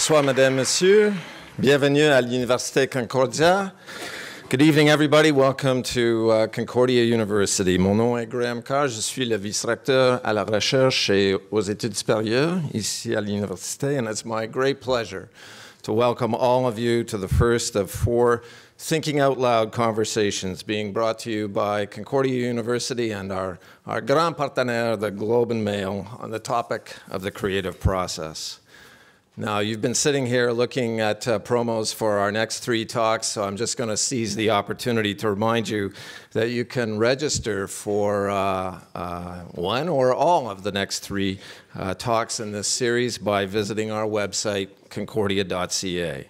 Bonsoir, Mesdames, Messieurs. Bienvenue à l'Université Concordia. Good evening, everybody. Welcome to uh, Concordia University. Mon nom est Graham Carr. Je suis le vice-recteur à la recherche et aux études supérieures ici à l'université, and it's my great pleasure to welcome all of you to the first of four Thinking Out Loud conversations being brought to you by Concordia University and our, our grand partenaire, the Globe and Mail, on the topic of the creative process. Now, you've been sitting here looking at uh, promos for our next three talks, so I'm just going to seize the opportunity to remind you that you can register for uh, uh, one or all of the next three uh, talks in this series by visiting our website, concordia.ca.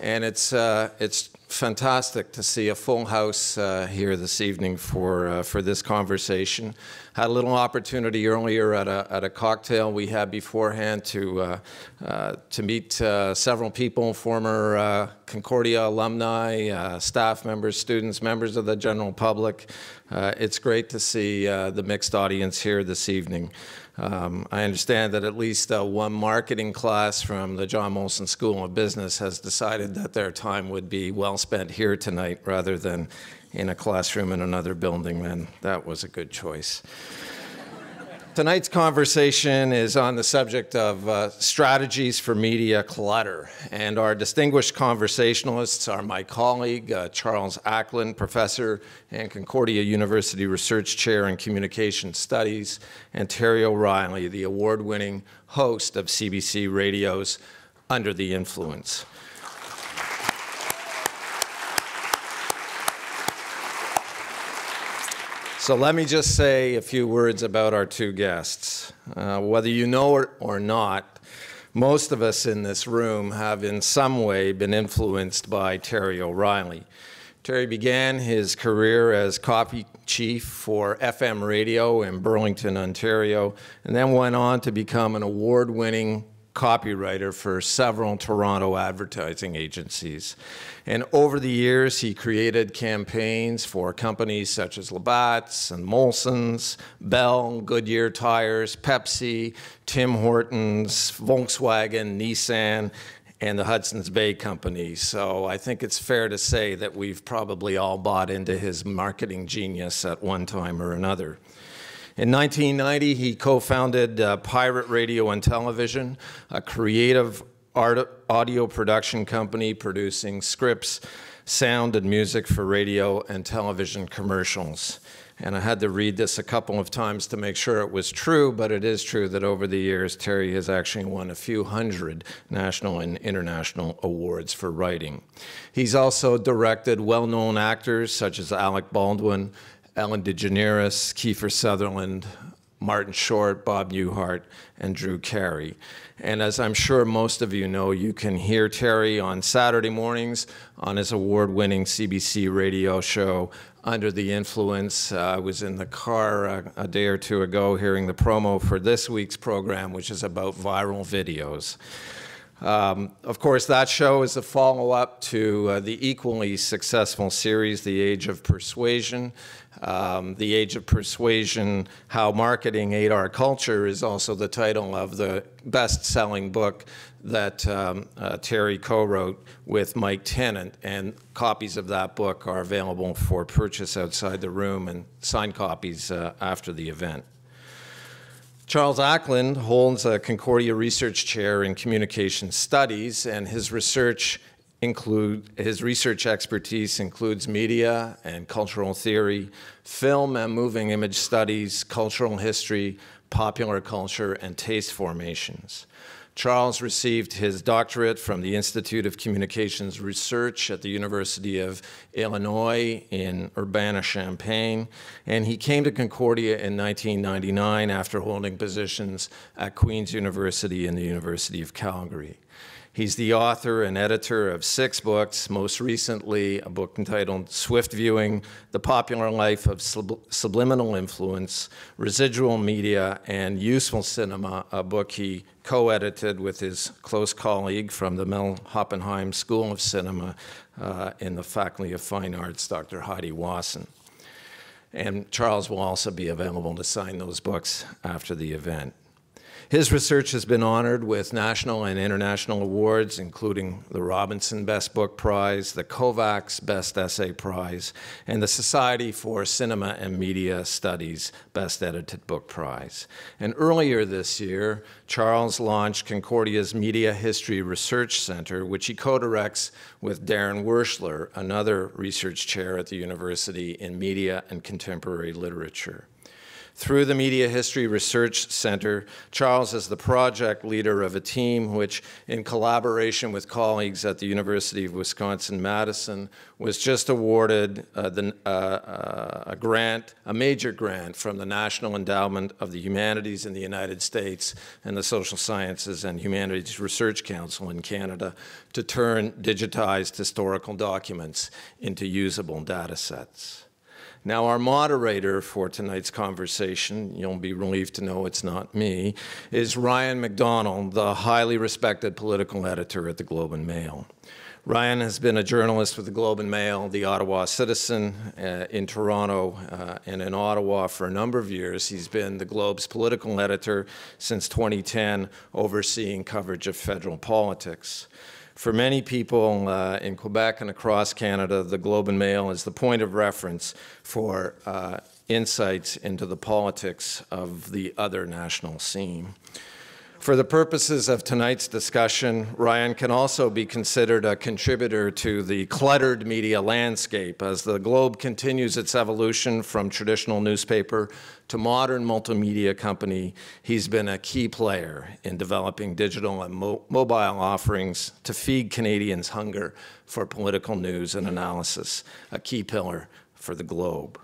And it's, uh, it's fantastic to see a full house uh, here this evening for, uh, for this conversation. Had a little opportunity earlier at a, at a cocktail we had beforehand to, uh, uh to meet uh, several people, former uh, Concordia alumni, staff members, students, members of the general public. it's great to see the mixed audience here this evening. Um, I understand that at least uh, one marketing class from the John Molson School of Business has decided that their time would be well spent here tonight rather than in a classroom in another building, and that was a good choice. Tonight's conversation is on the subject of uh, strategies for media clutter. And our distinguished conversationalists are my colleague, uh, Charles Acland, professor and Concordia University Research Chair in Communication Studies, and Terry O'Reilly, the award winning host of CBC Radio's Under the Influence. So let me just say a few words about our two guests. Uh, whether you know it or not, most of us in this room have in some way been influenced by Terry O'Reilly. Terry began his career as copy chief for FM radio in Burlington, Ontario, and then went on to become an award winning copywriter for several Toronto advertising agencies. And over the years, he created campaigns for companies such as Labatt's and Molson's, Bell, Goodyear Tires, Pepsi, Tim Hortons, Volkswagen, Nissan, and the Hudson's Bay Company. So I think it's fair to say that we've probably all bought into his marketing genius at one time or another. In 1990, he co-founded uh, Pirate Radio and Television, a creative art, audio production company producing scripts, sound, and music for radio and television commercials. And I had to read this a couple of times to make sure it was true, but it is true that over the years, Terry has actually won a few hundred national and international awards for writing. He's also directed well known actors such as Alec Baldwin, Ellen DeGeneres, Kiefer Sutherland, Martin Short, Bob Newhart, and Drew Carey. And as I'm sure most of you know, you can hear Terry on Saturday mornings on his award winning CBC radio show, Under the Influence. Uh, I was in the car uh, a day or two ago hearing the promo for this week's program, which is about viral videos. Um, of course, that show is a follow up to uh, the equally successful series, The Age of Persuasion. Um, the Age of Persuasion How Marketing Ate Our Culture is also the title of the best selling book that um, uh, Terry co wrote with Mike Tennant. And copies of that book are available for purchase outside the room and signed copies uh, after the event. Charles Acland holds a Concordia Research Chair in Communication Studies, and his research include his research expertise includes media and cultural theory, film and moving image studies, cultural history, popular culture, and taste formations. Charles received his doctorate from the Institute of Communications Research at the University of Illinois in Urbana-Champaign, and he came to Concordia in 1999 after holding positions at Queen's University and the University of Calgary. He's the author and editor of six books, most recently a book entitled Swift Viewing, The Popular Life of Subliminal Influence, Residual Media, and Useful Cinema, a book he co-edited with his close colleague from the Mel Hoppenheim School of Cinema uh, in the Faculty of Fine Arts, Dr. Haidee Wasson. And Charles will also be available to sign those books after the event. His research has been honored with national and international awards, including the Robinson Best Book Prize, the Kovacs Best Essay Prize, and the Society for Cinema and Media Studies Best Edited Book Prize. And earlier this year, Charles launched Concordia's Media History Research Center, which he co-directs with Darren Wershler, another research chair at the University in Media and Contemporary Literature. Through the Media History Research Center, Charles is the project leader of a team which, in collaboration with colleagues at the University of Wisconsin-Madison, was just awarded uh, the, uh, uh, a grant, a major grant from the National Endowment of the Humanities in the United States and the Social Sciences and Humanities Research Council in Canada to turn digitized historical documents into usable data sets. Now, our moderator for tonight's conversation, you'll be relieved to know it's not me, is Ryan McDonald, the highly respected political editor at the Globe and Mail. Ryan has been a journalist with the Globe and Mail, the Ottawa Citizen uh, in Toronto uh, and in Ottawa for a number of years. He's been the Globe's political editor since 2010, overseeing coverage of federal politics. For many people uh, in Quebec and across Canada, the Globe and Mail is the point of reference for uh, insights into the politics of the other national scene. For the purposes of tonight's discussion, Ryan can also be considered a contributor to the cluttered media landscape as the Globe continues its evolution from traditional newspaper to modern multimedia company. He's been a key player in developing digital and mo mobile offerings to feed Canadians' hunger for political news and analysis, a key pillar for the Globe.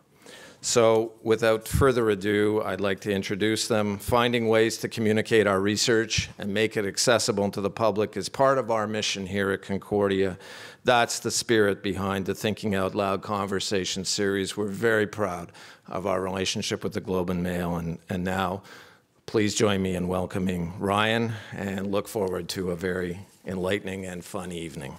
So without further ado, I'd like to introduce them. Finding ways to communicate our research and make it accessible to the public is part of our mission here at Concordia. That's the spirit behind the Thinking Out Loud Conversation series. We're very proud of our relationship with the Globe and Mail. And, and now, please join me in welcoming Ryan and look forward to a very enlightening and fun evening.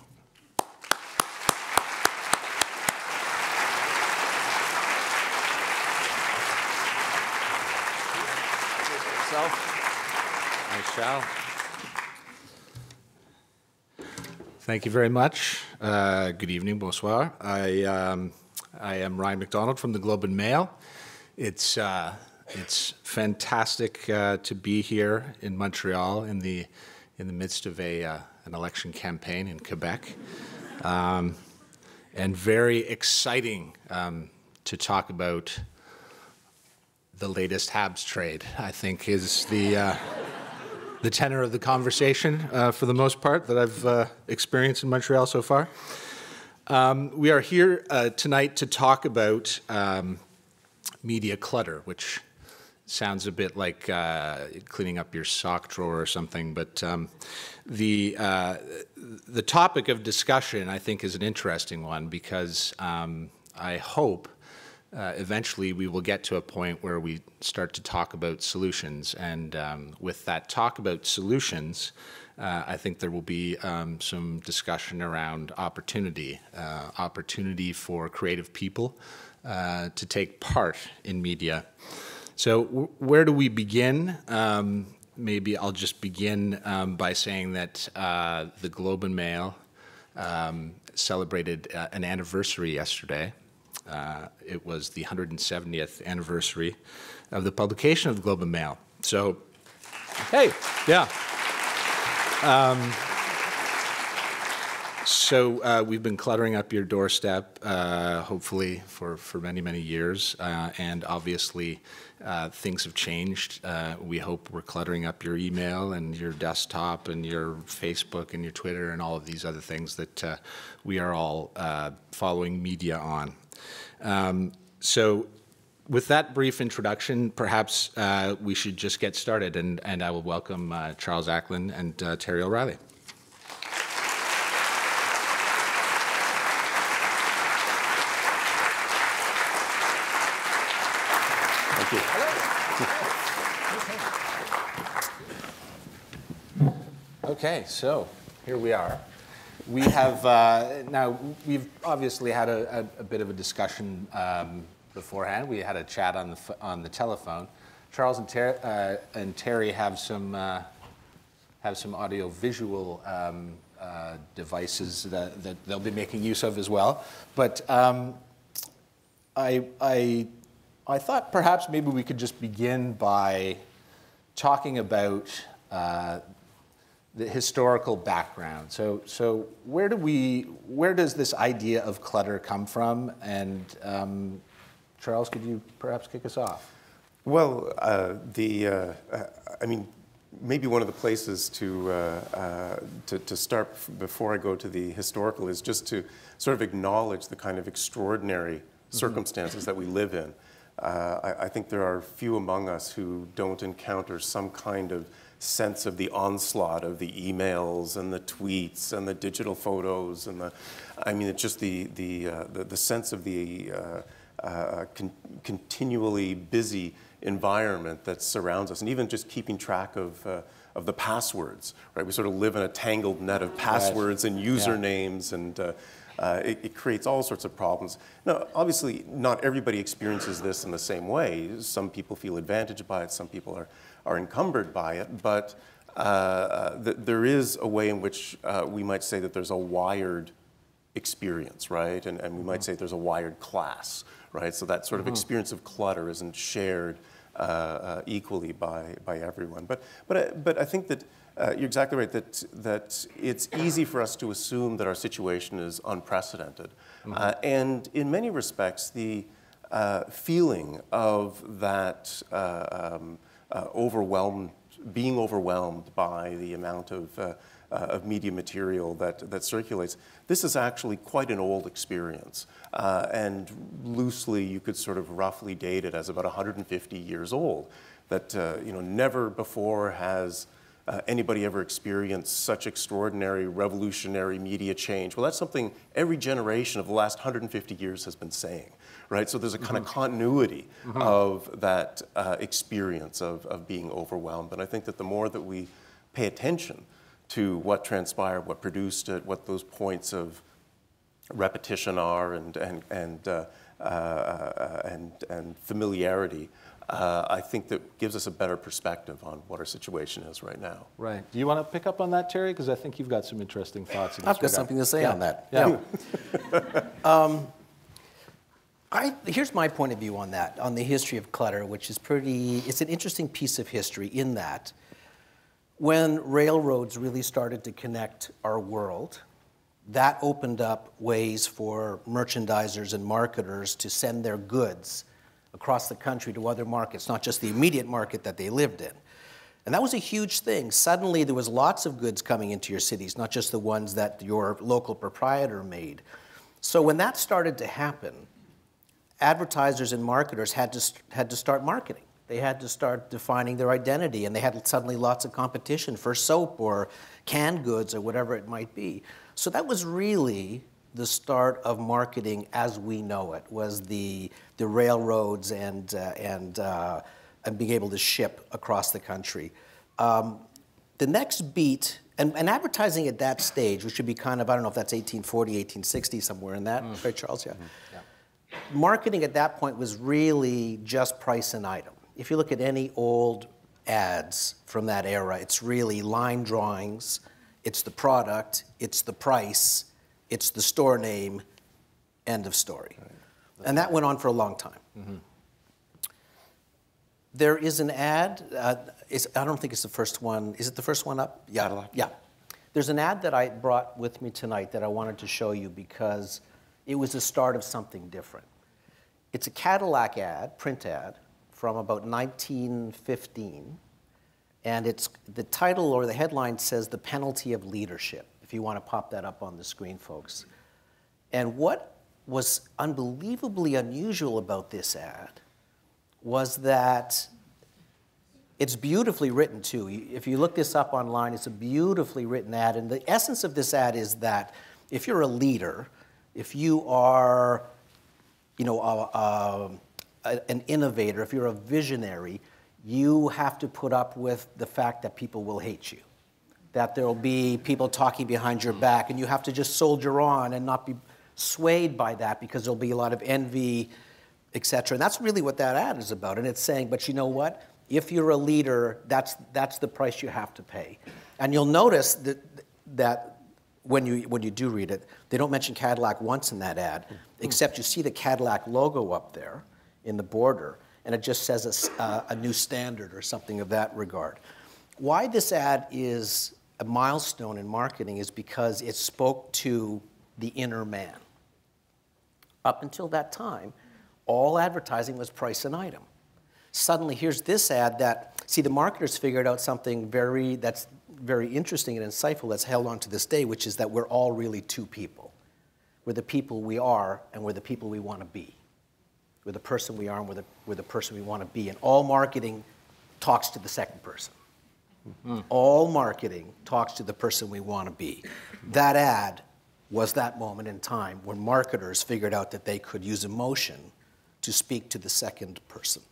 Thank you very much. Uh, good evening, bonsoir. I, um, I am Ryan McDonald from the Globe and Mail. It's, uh, it's fantastic uh, to be here in Montreal in the, in the midst of a, uh, an election campaign in Quebec. Um, and very exciting um, to talk about the latest Habs trade, I think is the, uh, the tenor of the conversation uh, for the most part that I've uh, experienced in Montreal so far. Um, we are here uh, tonight to talk about um, media clutter, which sounds a bit like uh, cleaning up your sock drawer or something, but um, the, uh, the topic of discussion, I think, is an interesting one because um, I hope uh, eventually we will get to a point where we start to talk about solutions. And um, with that talk about solutions, uh, I think there will be um, some discussion around opportunity, uh, opportunity for creative people uh, to take part in media. So where do we begin? Um, maybe I'll just begin um, by saying that uh, the Globe and Mail um, celebrated an anniversary yesterday. Uh, it was the 170th anniversary of the publication of the Globe and Mail. So, hey, yeah. Um, so uh, we've been cluttering up your doorstep, uh, hopefully for, for many, many years. Uh, and obviously, uh, things have changed. Uh, we hope we're cluttering up your email and your desktop and your Facebook and your Twitter and all of these other things that uh, we are all following media on. Um, so with that brief introduction, perhaps uh, we should just get started, and, and I will welcome uh, Charles Acland and uh, Terry O'Reilly. Thank you. Okay, so here we are we have uh, now we've obviously had a, a, a bit of a discussion um, beforehand. We had a chat on the on the telephone, Charles and, Ter- uh, and Terry have some uh, have some audio visual um, uh, devices that, that they'll be making use of as well. But um, I, I, I thought perhaps maybe we could just begin by talking about uh, the historical background. So, so where do we, where does this idea of clutter come from? And um, Charles, could you perhaps kick us off? Well, uh, the, uh, I mean, maybe one of the places to, uh, uh, to, to, start before I go to the historical is just to sort of acknowledge the kind of extraordinary mm-hmm. circumstances that we live in. Uh, I, I, think there are few among us who don't encounter some kind of sense of the onslaught of the emails and the tweets and the digital photos and the, I mean, it's just the, the, uh, the, the, sense of the uh, uh, con continually busy environment that surrounds us, and even just keeping track of, uh, of the passwords, right? We sort of live in a tangled net of passwords and usernames, yeah. and uh, uh, it, it, creates all sorts of problems. Now, obviously, not everybody experiences this in the same way. Some people feel advantaged by it, some people are, are encumbered by it, but uh, uh, th there is a way in which uh, we might say that there's a wired experience, right? And, and we might mm-hmm. say there's a wired class, right? So that sort of mm -hmm. experience of clutter isn't shared uh, uh, equally by, by everyone. But, but, I, but I think that uh, you're exactly right that, that it's easy for us to assume that our situation is unprecedented. Mm -hmm. and in many respects, the feeling of that um, overwhelmed, being overwhelmed by the amount of uh, of media material that, that circulates. This is actually quite an old experience. Uh, and loosely, you could sort of roughly date it as about 150 years old. That uh, you know, never before has uh, anybody ever experienced such extraordinary revolutionary media change? Well, that's something every generation of the last 150 years has been saying, right? So there's a kind mm -hmm. of continuity mm -hmm. of that uh, experience of, of being overwhelmed. And I think that the more that we pay attention to what transpired, what produced it, what those points of repetition are, and, and, and, uh, uh, and, and familiarity, uh, I think that gives us a better perspective on what our situation is right now. Right. Do you want to pick up on that, Terry? Because I think you've got some interesting thoughts. In I've got regard. something to say yeah. on that. Yeah. yeah. um, I, here's my point of view on that, on the history of clutter, which is pretty, it's an interesting piece of history in that when railroads really started to connect our world, that opened up ways for merchandisers and marketers to send their goods across the country to other markets, not just the immediate market that they lived in. And that was a huge thing. Suddenly, there was lots of goods coming into your cities, not just the ones that your local proprietor made. So when that started to happen, advertisers and marketers had to, had to start marketing. They had to start defining their identity, and they had suddenly lots of competition for soap or canned goods or whatever it might be. So that was really the start of marketing as we know it, was the, the railroads and, uh, and, uh, and being able to ship across the country. Um, the next beat, and, and, advertising at that stage, which would be kind of, I don't know if that's 1840, 1860, somewhere in that, mm. right, Charles? Yeah. Mm -hmm. Marketing at that point was really just price and item if you look at any old ads from that era, it's really line drawings, it's the product, it's the price, it's the store name, end of story. Right. And that went on for a long time. Mm -hmm. There is an ad, uh, I don't think it's the first one. Is it the first one up? Yeah. Yeah. There's an ad that I brought with me tonight that I wanted to show you because it was the start of something different. It's a Cadillac ad, print ad, from about 1915. And it's, the title or the headline says The Penalty of Leadership, if you want to pop that up on the screen, folks. And what was unbelievably unusual about this ad was that it's beautifully written too. If you look this up online, it's a beautifully written ad. And the essence of this ad is that if you're a leader, if you are, you know, a, a an innovator, if you're a visionary, you have to put up with the fact that people will hate you, that there will be people talking behind your back, and you have to just soldier on and not be swayed by that because there'll be a lot of envy, etc. And that's really what that ad is about. And it's saying, but you know what? If you're a leader, that's, that's the price you have to pay. And you'll notice that, that when, you, when you do read it, they don't mention Cadillac once in that ad, except you see the Cadillac logo up there in the border, and it just says a uh, a new standard or something of that regard. Why this ad is a milestone in marketing is because it spoke to the inner man. Up until that time, all advertising was price and item. Suddenly, here's this ad that, see, the marketers figured out something very, that's very interesting and insightful that's held on to this day, which is that we're all really two people. We're the people we are, and we're the people we want to be. We're the person we are, and we're the, we're the person we want to be. And all marketing talks to the second person. All marketing talks to the person we want to be. That ad was that moment in time when marketers figured out that they could use emotion to speak to the second person.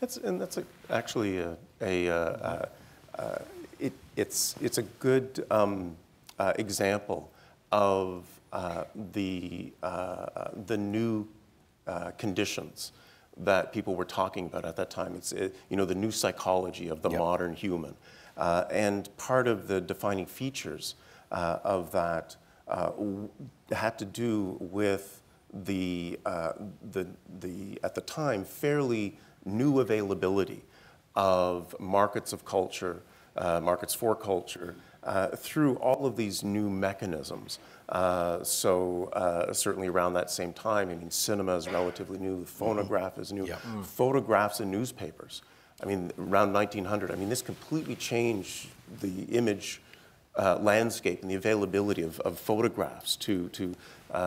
That's, and that's a, actually a, a, uh, uh, uh, it, it's, it's a good um, uh, example of uh, the, uh, uh, the new uh, conditions that people were talking about at that time. It's, it, you know, the new psychology of the Yep. modern human. Uh, and part of the defining features uh, of that uh, w- had to do with the, uh, the, the, at the time, fairly new availability of markets of culture, uh, markets for culture, uh, through all of these new mechanisms. Uh, so uh, certainly around that same time, I mean, cinema is relatively new, the phonograph is new, Yeah. photographs and newspapers. I mean, around 1900, I mean, this completely changed the image uh, landscape and the availability of, of photographs to, to uh, uh,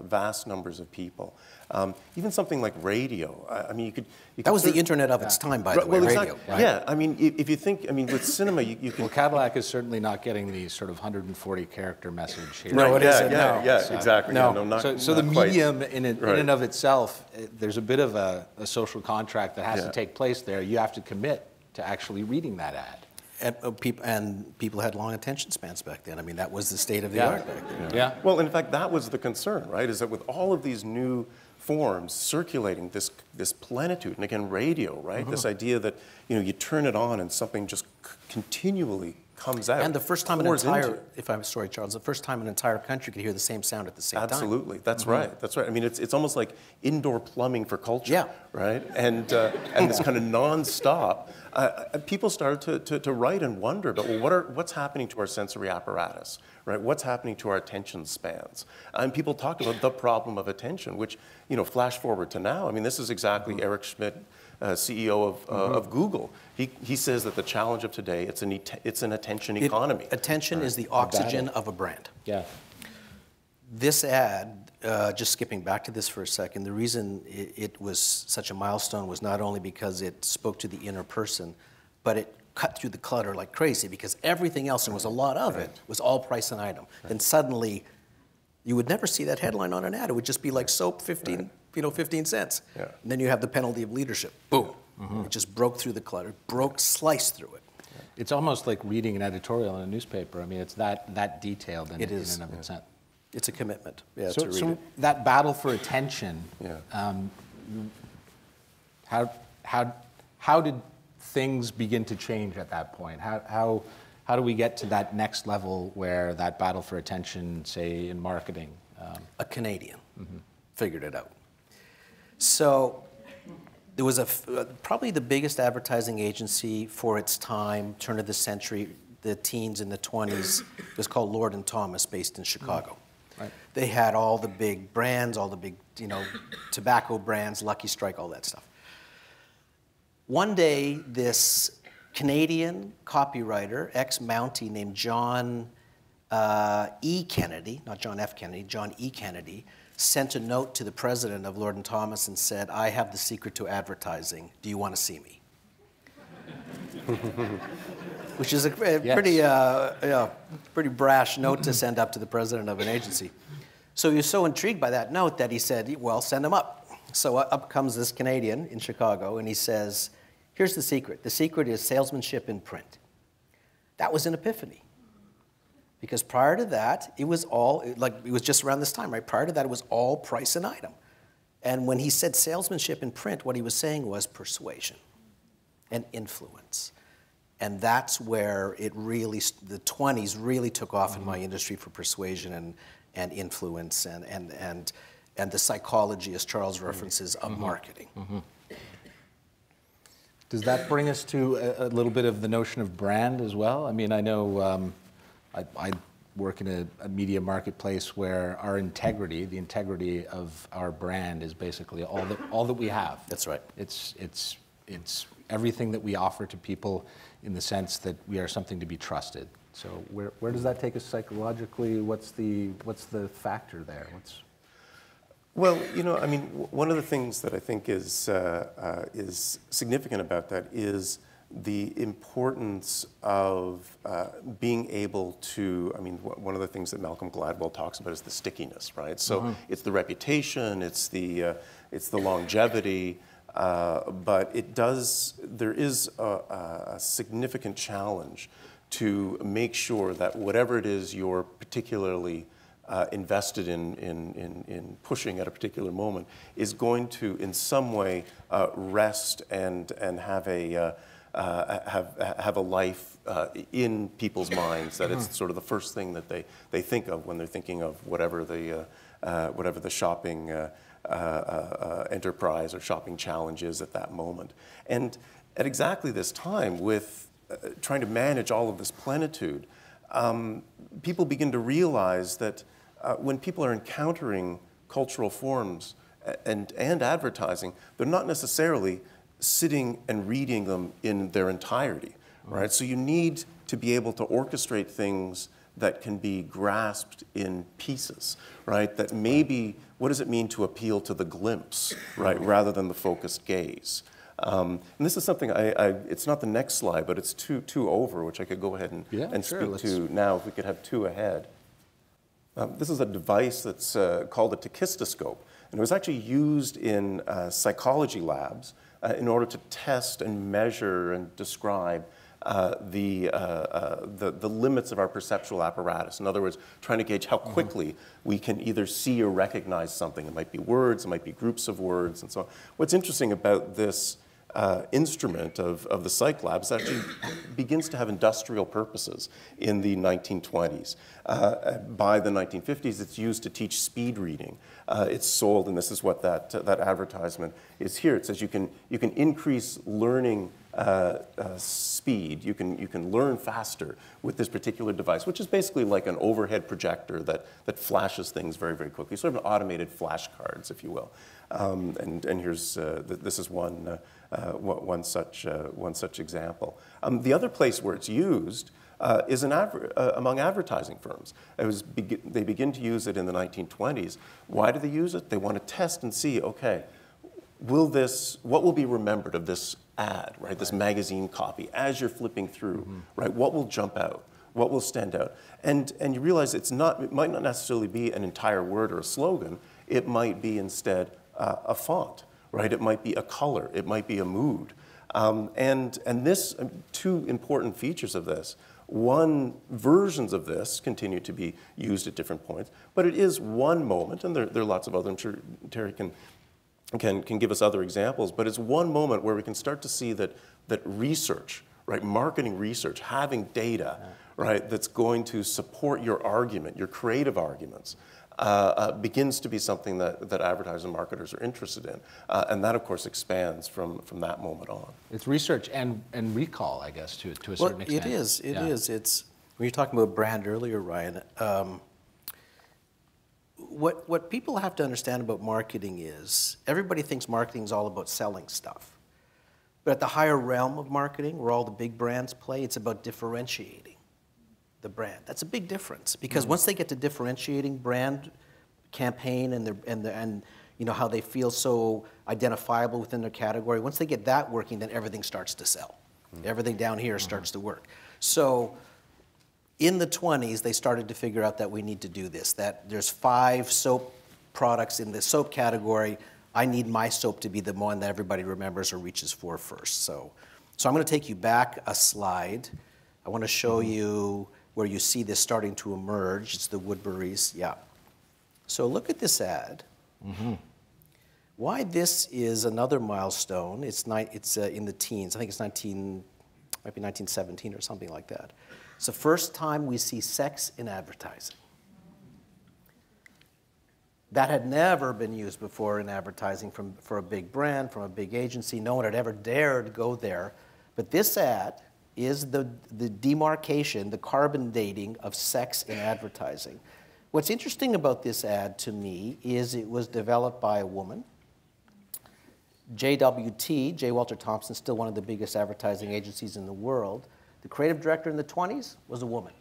uh, vast numbers of people. Um, even something like radio. I, I mean, you could. You That could was the internet of its time, by Right, the way, well, radio. exactly. right? Yeah, I mean, if, if you think, I mean, with cinema, you, you can. Well, Cadillac is certainly not getting the sort of 140 character message here. No, it yeah, isn't, Yeah, no. yeah, So- exactly. No. Yeah, no, not, so, so the not quite. medium in, it, in and of itself, eh, there's a bit of a, a social contract that has Yeah. to take place there. You have to commit to actually reading that ad. And, uh, peop- and people had long attention spans back then. I mean, that was the state of the Yeah. art back then. Yeah. Well, in fact, that was the concern, right? Is that with all of these new forms circulating this this plenitude, and again, radio, right? This idea that you know you turn it on and something just c- continually comes out. And the first time an into entire—if I'm sorry, Charles, the first time an entire country could hear the same sound at the same time. Absolutely, that's right. That's right. I mean, it's, it's almost like indoor plumbing for culture, Yeah. right? And uh, and this kind of nonstop. Uh, uh, people started to, to, to write and wonder about well, what are what's happening to our sensory apparatus, right? What's happening to our attention spans? And people talk about the problem of attention, which you know, flash forward to now. I mean, this is exactly Mm-hmm. Eric Schmidt. Uh, CEO of, uh, of Google, he, he says that the challenge of today it's an et- it's an attention It- economy. Attention is the oxygen of a brand. Yeah. This ad, uh, just skipping back to this for a second, the reason it, it was such a milestone was not only because it spoke to the inner person, but it cut through the clutter like crazy because everything else, and was a lot of it, was all price and item. Then suddenly, you would never see that headline on an ad. It would just be like soap, 15, you know, 15 cents. Yeah. And then you have the penalty of leadership. Boom. It just broke through the clutter, broke, sliced through it. It's almost like reading an editorial in a newspaper. I mean, it's that, that detailed in, It in and of itself. It's a commitment. Yeah, So, to read so it. that battle for attention, Yeah. um, how, how, how did things begin to change at that point? How, how, how do we get to that next level where that battle for attention, say, in marketing? Um, a Canadian figured it out. So there was a uh, probably the biggest advertising agency for its time, turn of the century, the teens and the 20s, It was called Lord and Thomas, based in Chicago. Right. They had all the big brands, all the big, you know, tobacco brands, Lucky Strike, all that stuff. One day, this Canadian copywriter, ex-Mountie named John uh, E. Kennedy, not John F. Kennedy, John E. Kennedy, sent a note to the president of Lord and Thomas and said, I have the secret to advertising. Do you want to see me? Which is a, a Yes. pretty, uh, yeah, pretty brash note to send up to the president of an agency. So he was so intrigued by that note that he said, Well, send him up. So up comes this Canadian in Chicago, and he says, Here's the secret the secret is salesmanship in print. That was an epiphany. Because prior to that, it was all, like, it was just around this time, right? Prior to that, it was all price and item. And when he said salesmanship in print, what he was saying was persuasion. and influence. And that's where it really, the 20s really took off in my mm-hmm. industry for persuasion and, and influence and, and, and, and the psychology, as Charles mm-hmm. references, of mm-hmm. marketing. Does that bring us to a, a little bit of the notion of brand as well? I mean, I know um, I, I work in a, a media marketplace where our integrity, the integrity of our brand, is basically all that all that we have. That's right. It's it's it's everything that we offer to people in the sense that we are something to be trusted. So where, where does that take us psychologically? What's the what's the factor there? What's Well, you know, I mean, w- one of the things that I think is, uh, uh, is significant about that is the importance of uh, being able to, I mean, one of the things that Malcolm Gladwell talks about is the stickiness, right? So it's the reputation, it's the, uh, it's the longevity, uh, but it does, there is a, a significant challenge to make sure that whatever it is you're particularly uh, invested in, in, in, in pushing at a particular moment is going to, in some way, uh, rest and, and have a, uh, have, have a life uh, in people's minds, that it's sort of the first thing that they, they think of when they're thinking of whatever the, uh, uh, whatever the shopping uh, enterprise or shopping challenge is at that moment. And at exactly this time, with trying to manage all of this plenitude, um, people begin to realize that when people are encountering cultural forms and, and advertising, they're not necessarily sitting and reading them in their entirety, right? So you need to be able to orchestrate things that can be grasped in pieces, right? That maybe, what does it mean to appeal to the glimpse, right, rather than the focused gaze? Um, and this is something I, I, it's not the next slide, but it's two, two over, which I could go ahead and, Yeah, and sure, speak let's- to now if we could have two ahead. Um, this is a device that's uh, called a tachistoscope, and it was actually used in uh, psychology labs uh, in order to test and measure and describe uh, the, uh, uh, the, the limits of our perceptual apparatus. In other words, trying to gauge how quickly we can either see or recognize something. It might be words, it might be groups of words, and so on. What's interesting about this uh, instrument of, of the psych labs actually begins to have industrial purposes in the 1920s. Uh, by the 1950s, it's used to teach speed reading. Uh, it's sold, and this is what that, that advertisement is here. It says you can, you can increase learning uh, uh, speed, you can, you can learn faster with this particular device, which is basically like an overhead projector that, that flashes things very, very quickly, sort of an automated flashcards, if you will. Um, and, and here's, uh, th- this is one, uh, uh, one, such, uh, one such example. Um, the other place where it's used uh, is adver- uh, among advertising firms. It was begi- they begin to use it in the 1920s. Why do they use it? They want to test and see, okay, will this, what will be remembered of this ad, right, this magazine copy as you're flipping through, right? What will jump out? What will stand out? And, and you realize it's not, it might not necessarily be an entire word or a slogan. It might be instead uh, a font, right? It might be a color. It might be a mood. Um, and, and this, um, two important features of this. One, versions of this continue to be used at different points, but it is one moment, and there, there are lots of other, I'm sure Terry can can, can give us other examples, but it's one moment where we can start to see that, that research, right, marketing research, having data, right, that's going to support your argument, your creative arguments, uh, uh, begins to be something that, that advertisers and marketers are interested in. Uh, and that, of course, expands from, from that moment on. it's research and, and recall, I guess, to, to a Well, certain extent. it is. It is. Yeah. It's when you're talking about brand earlier, Ryan. Um, what what people have to understand about marketing is everybody thinks marketing is all about selling stuff, but at the higher realm of marketing, where all the big brands play, it's about differentiating the brand. That's a big difference because mm. once they get to differentiating brand campaign and their and the, and you know how they feel so identifiable within their category. Once they get that working, then everything starts to sell. Mm. Everything down here mm-hmm. starts to work. So in the 20s, they started to figure out that we need to do this. That there's five soap products in the soap category. I need my soap to be the one that everybody remembers or reaches for first. So, so I'm going to take you back a slide. I want to show mm-hmm. you where you see this starting to emerge. It's the Woodbury's, yeah. So look at this ad. Why this is another milestone, it's, ni- it's uh, in the teens, I think it's 19, might be 1917 or something like that. It's the first time we see sex in advertising. That had never been used before in advertising from, for a big brand, from a big agency. No one had ever dared go there. But this ad is the, the demarcation, the carbon dating of sex in advertising. What's interesting about this ad to me is it was developed by a woman. JWT, J. Walter Thompson, still one of the biggest advertising agencies in the world. The creative director in the 20s was a woman.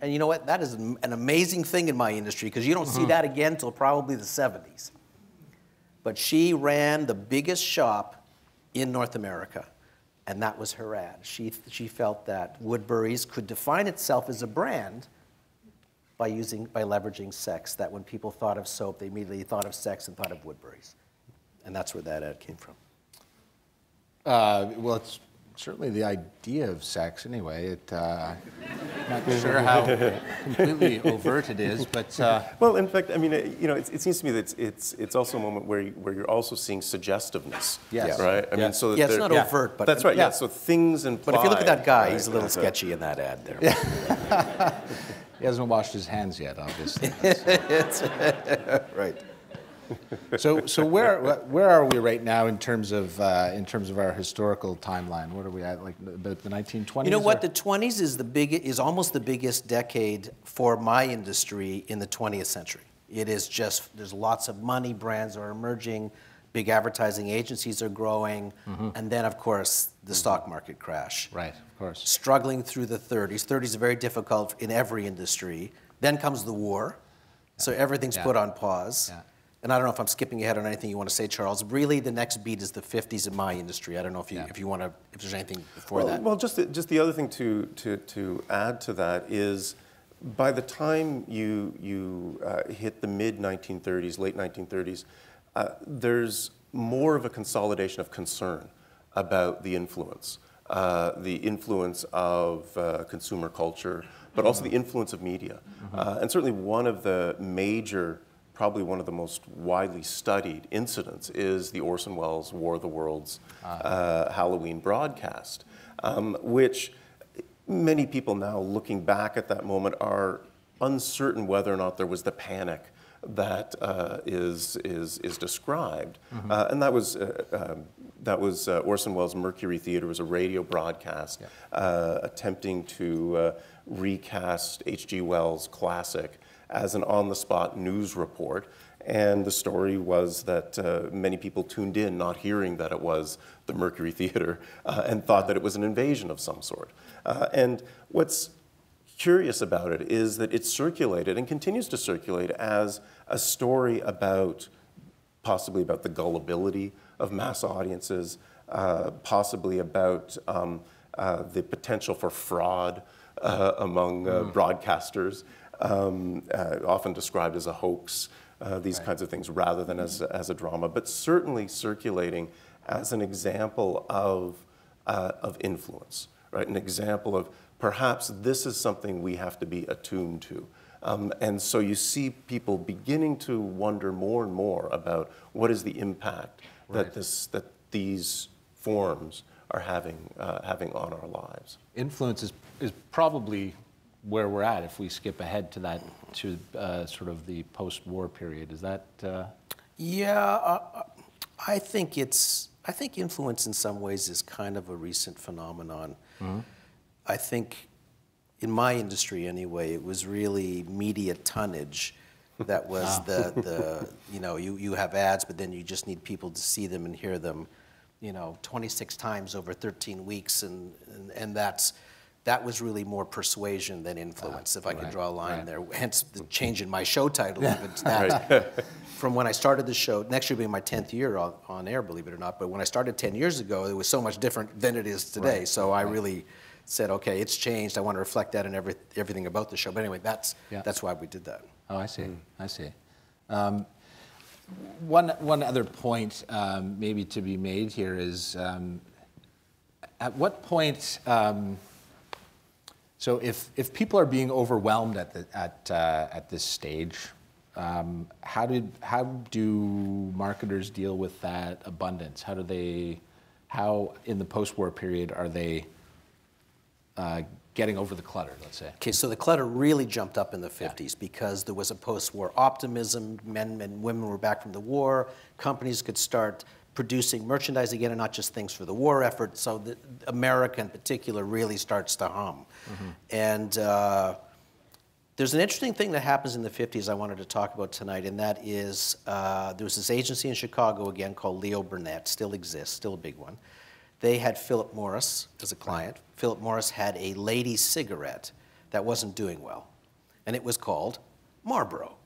And you know what? That is an amazing thing in my industry because you don't see mm-hmm. that again until probably the 70s. But she ran the biggest shop in North America, and that was her ad. She, she felt that Woodbury's could define itself as a brand by, using, by leveraging sex, that when people thought of soap, they immediately thought of sex and thought of Woodbury's. And that's where that ad came from. Uh, well, it's certainly the idea of sex, anyway. It, uh, not sure how completely overt it is, but uh, Well, in fact, I mean, you know, it, it seems to me that it's, it's, it's also a moment where, you, where you're also seeing suggestiveness. Yes. Right? I mean, so that Yeah, it's there- not overt, but That's right, yeah. yeah. So things imply. But if you look at that guy, right? he's a little So- sketchy in that ad there. he hasn't washed his hands yet, obviously. right. So, so where, where are we right now in terms of, uh, in terms of our historical timeline? What are we at, like about the 1920s? You know what? or- The 20s is the big is almost the biggest decade for my industry in the 20th century. It is just there's lots of money, brands are emerging, big advertising agencies are growing, and then of course the stock market crash. Right, of course. Struggling through the 30s. 30s are very difficult in every industry. Then comes the war, so everything's Yeah. put on pause. Yeah. And I don't know if I'm skipping ahead on anything you want to say, Charles. Really, the next beat is the 50s in my industry. I don't know if you Yeah. if you want to if there's anything before well, that. Well, just the, just the other thing to, to, to add to that is by the time you, you uh, hit the mid 1930s, late 1930s, uh, there's more of a consolidation of concern about the influence. Uh, the influence of uh, consumer culture, but also the influence of media. Uh, and certainly one of the major probably one of the most widely studied incidents is the Orson Welles War of the Worlds uh, Halloween broadcast, um, which many people now looking back at that moment are uncertain whether or not there was the panic that uh, is is, is described. Uh, and that was, uh, um, that was uh, Orson Welles' Mercury Theater was a radio broadcast uh, attempting to uh, recast H.G. Wells' classic as an on-the-spot news report. And the story was that uh, many people tuned in, not hearing that it was the Mercury Theater, uh, and thought that it was an invasion of some sort. Uh, and what's curious about it is that it circulated and continues to circulate as a story about possibly about the gullibility of mass audiences, uh, possibly about um, uh, the potential for fraud uh, among uh, broadcasters, um, uh, often described as a hoax, uh, these kinds of things, rather than as, as a drama, but certainly circulating as an example of, uh, of influence, right? An example of perhaps this is something we have to be attuned to. Um, and so you see people beginning to wonder more and more about what is the impact that, this, that these forms are having, uh, having on our lives. Influence is, is probably where we're at if we skip ahead to that, to uh, sort of the post-war period. Is that, uh, Yeah, uh, I think it's. I think influence in some ways is kind of a recent phenomenon. I think, in my industry anyway, it was really media tonnage that was the, the you know you, you have ads, but then you just need people to see them and hear them, you know, 26 times over 13 weeks, and and, and that's. That was really more persuasion than influence, if I could draw a line right. there. Hence the change in my show title. even to that from when I started the show, next year being my 10th year on, on air, believe it or not, but when I started 10 years ago, it was so much different than it is today. So I really said, okay, it's changed. I want to reflect that in every, everything about the show. But anyway, that's, Yeah. that's why we did that. Oh, I see. I see. Um, one, one other point um, maybe to be made here is um, at what point, um, so if, if people are being overwhelmed at, the, at, uh, at this stage, Um, how did how do marketers deal with that abundance? How do they how in the post-war period are they uh, getting over the clutter? Let's say. Okay, so the clutter really jumped up in the 50s because there was a post-war optimism. Men and women were back from the war. Companies could start producing merchandise again and not just things for the war effort. So the, America in particular really starts to hum. And uh, there's an interesting thing that happens in the 50s I wanted to talk about tonight, and that is uh, there was this agency in Chicago again called Leo Burnett, still exists, still a big one. They had Philip Morris as a client. Philip Morris had a lady cigarette that wasn't doing well, and it was called Marlboro.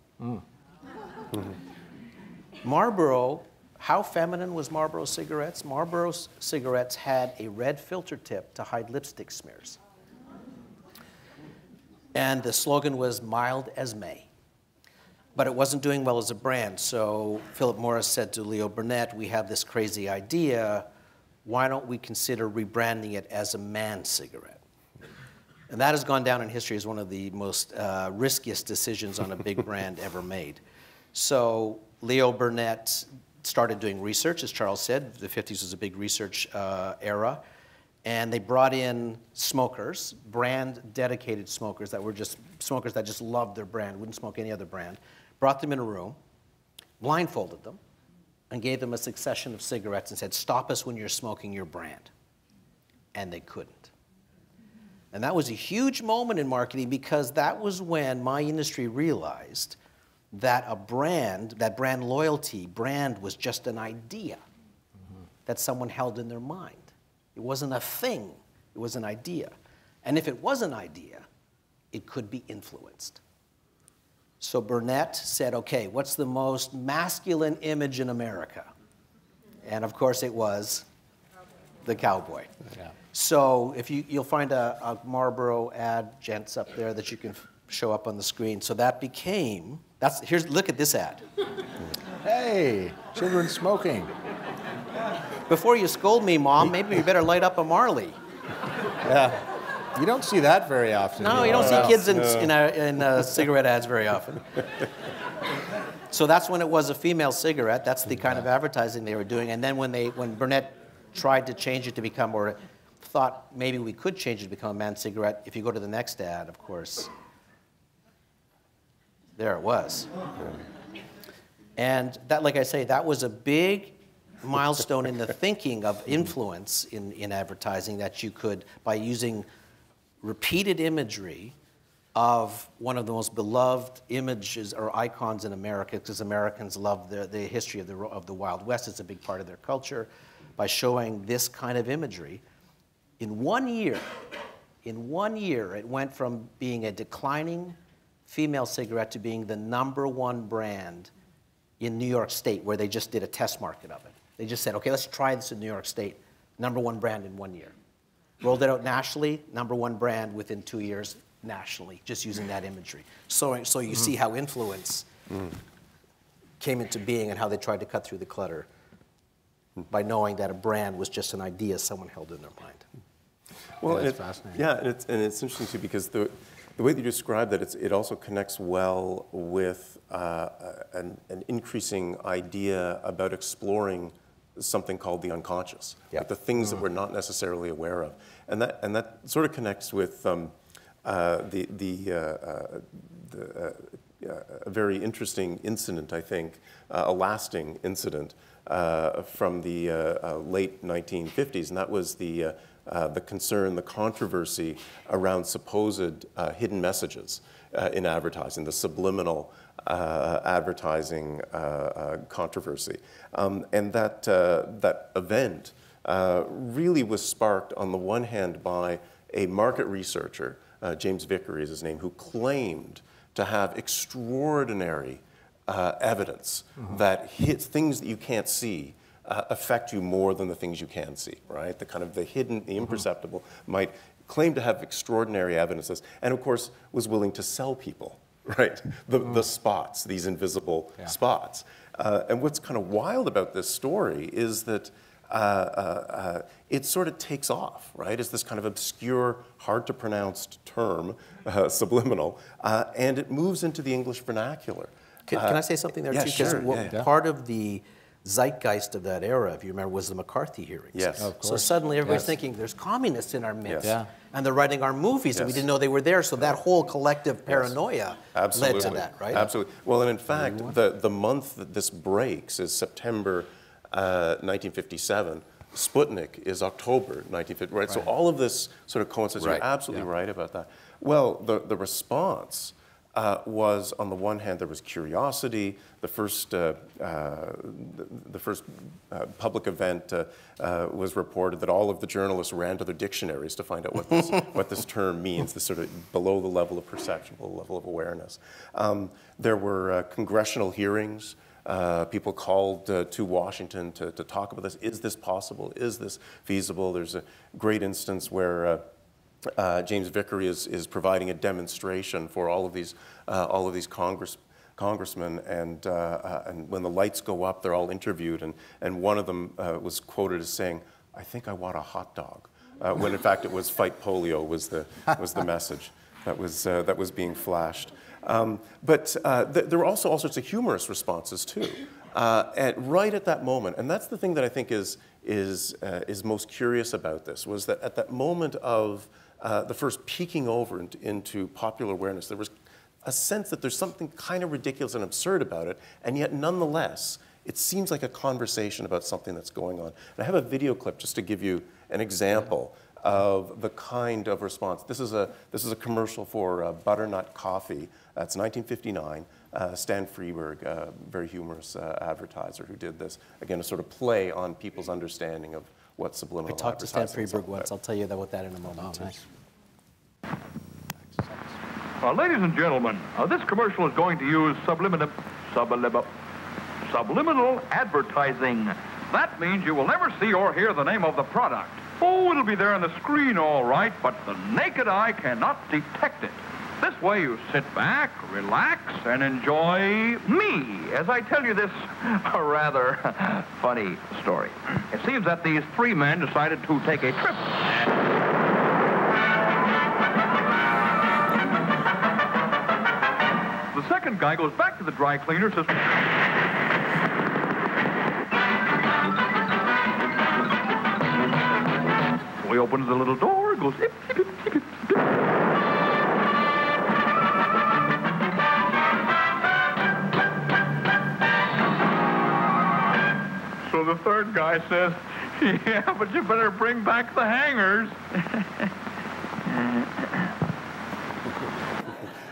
Marlboro, how feminine was Marlboro cigarettes? Marlboro cigarettes had a red filter tip to hide lipstick smears. And the slogan was mild as May. But it wasn't doing well as a brand, so Philip Morris said to Leo Burnett, We have this crazy idea. Why don't we consider rebranding it as a man cigarette? And that has gone down in history as one of the most uh, riskiest decisions on a big brand ever made. So Leo Burnett started doing research, as Charles said. The 50s was a big research uh, era. And they brought in smokers, brand dedicated smokers that were just smokers that just loved their brand, wouldn't smoke any other brand. Brought them in a room, blindfolded them, and gave them a succession of cigarettes and said, Stop us when you're smoking your brand. And they couldn't. And that was a huge moment in marketing because that was when my industry realized that a brand, that brand loyalty, brand was just an idea that someone held in their mind. It wasn't a thing, it was an idea. And if it was an idea, it could be influenced. So Burnett said, okay, what's the most masculine image in America? And of course, it was the cowboy. Yeah. So if you, you'll find a, a Marlboro ad, gents, up there that you can f- show up on the screen. So that became, that's, here's, look at this ad. Hey, children smoking. Before you scold me, Mom, maybe you better light up a Marley. Yeah. You don't see that very often. No, you don't see kids in, in, uh, in uh, cigarette ads very often. So that's when it was a female cigarette. That's the kind of advertising they were doing. And then when they, when Burnett tried to change it to become, or thought maybe we could change it to become a man's cigarette, if you go to the next ad, of course, there it was. And that, like I say, that was a big milestone in the thinking of influence in, in advertising that you could, by using repeated imagery of one of the most beloved images or icons in America, because Americans love the, the history of the, of the Wild West. It's a big part of their culture. By showing this kind of imagery, in one year, in one year, it went from being a declining female cigarette to being the number one brand in New York State, where they just did a test market of it. They just said, okay, let's try this in New York State. Number one brand in one year. Rolled it out nationally, number one brand within two years nationally, just using that imagery. So, so you see how influence came into being and how they tried to cut through the clutter by knowing that a brand was just an idea someone held in their mind. Well, That's and it- fascinating. Yeah, and it's, and it's interesting too because the, the way that you describe that, it's, it also connects well with uh, an, an increasing idea about exploring something called the unconscious, Yeah. like the things that we're not necessarily aware of, and that and that sort of connects with um, uh, the the, uh, uh, the uh, uh, a very interesting incident, I think, uh, a lasting incident uh, from the late 1950s, and that was the, uh, the concern, the controversy around supposed uh, hidden messages uh, in advertising, the subliminal uh, advertising uh, uh, controversy. Um, and that, uh, that event uh, really was sparked, on the one hand, by a market researcher, uh, James Vicary is his name, who claimed to have extraordinary uh, evidence that hit, things that you can't see uh, affect you more than the things you can see, right? The kind of the hidden, the imperceptible might claim to have extraordinary evidences, and of course was willing to sell people, right? The, the spots, these invisible Yeah. spots. Uh, and what's kind of wild about this story is that uh, uh, uh, it sort of takes off, right? It's this kind of obscure, hard to pronounce term, uh, subliminal, uh, and it moves into the English vernacular. Can, can I say something there yeah, too? 'Cause sure, what- yeah, yeah. part of the zeitgeist of that era, if you remember, was the McCarthy hearings. Yes. Of course. So suddenly everybody's Yes. thinking there's communists in our midst, Yes. Yeah. and they're writing our movies, and we didn't know they were there. So that whole collective paranoia Absolutely. led to that, right? Absolutely. Well, and in fact, the, the month that this breaks is September uh, 1957. Sputnik is October 1950, right? So all of this sort of coincides. Right. You're absolutely right about that. Well, the, the response uh, was, on the one hand, there was curiosity. The first, uh, uh, the, the first uh, public event uh, uh, was reported that all of the journalists ran to their dictionaries to find out what this, what this term means, this sort of below the level of perception, below the level of awareness. Um, there were uh, congressional hearings. Uh, people called uh, to Washington to, to talk about this. Is this possible? Is this feasible? There's a great instance where uh, uh, James Vicary is, is providing a demonstration for all of these, uh, all of these Congress, congressmen, and, uh, uh, and when the lights go up, they're all interviewed, and, and one of them uh, was quoted as saying, I think I want a hot dog, uh, when in fact it was fight polio was the, was the message that was, that was being flashed. Um, but th- there were also all sorts of humorous responses too. At, right at that moment, and that's the thing that I think is, is, is most curious about this, was that at that moment of uh, the first peeking over into, into popular awareness, there was a sense that there's something kind of ridiculous and absurd about it, and yet nonetheless, it seems like a conversation about something that's going on. And I have a video clip just to give you an example of the kind of response. This is a, this is a commercial for uh, Butternut Coffee. That's 1959. Uh, Stan Freberg, uh, very humorous uh, advertiser who did this. Again, a sort of play on people's understanding of what I subliminal talked to Stan advertising Freberg once. I'll tell you about that in a moment. Thanks. Uh, ladies and gentlemen, uh, this commercial is going to use subliminal, subliminal, subliminal advertising. That means you will never see or hear the name of the product. Oh, it'll be there on the screen all right, but the naked eye cannot detect it. This way you sit back, relax, and enjoy me as I tell you this rather funny story. It seems that these three men decided to take a trip. The second guy goes back to the dry cleaner, says, So he opens the little door, goes, So the third guy says, yeah, but you better bring back the hangers.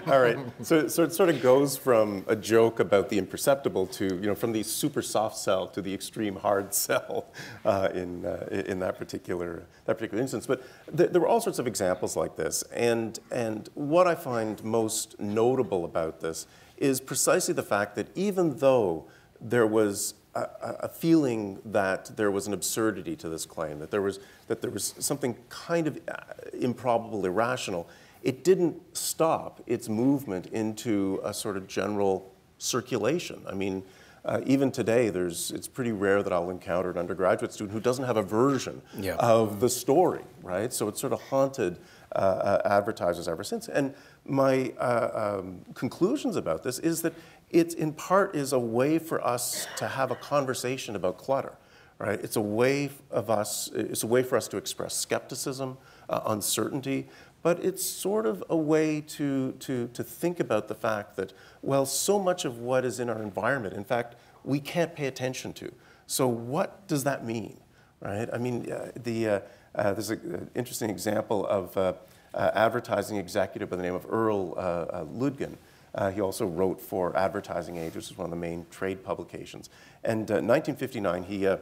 All right. So, so it sort of goes from a joke about the imperceptible to, you know, from the super soft sell to the extreme hard sell uh, in, uh, in that particular, that particular instance. But th- there were all sorts of examples like this. And, and what I find most notable about this is precisely the fact that even though there was a, a- feeling that there was an absurdity to this claim, that there was, that there was something kind of uh, improbable, irrational, it didn't stop its movement into a sort of general circulation. I mean, uh, even today, there's, it's pretty rare that I'll encounter an undergraduate student who doesn't have a version Yeah. of the story, right? So it's sort of haunted uh, uh, advertisers ever since. And my uh, um, conclusions about this is that it, in part, is a way for us to have a conversation about clutter, right? It's a way of us. It's a way for us to express skepticism, uh, uncertainty, but it's sort of a way to, to, to think about the fact that, well, so much of what is in our environment, in fact, we can't pay attention to. So what does that mean, right? I mean, uh, the, uh, uh, there's an interesting example of uh, uh, advertising executive by the name of Earl uh, uh, Ludgin. Uh, he also wrote for Advertising Age, which is one of the main trade publications. And uh, 1959, he uh,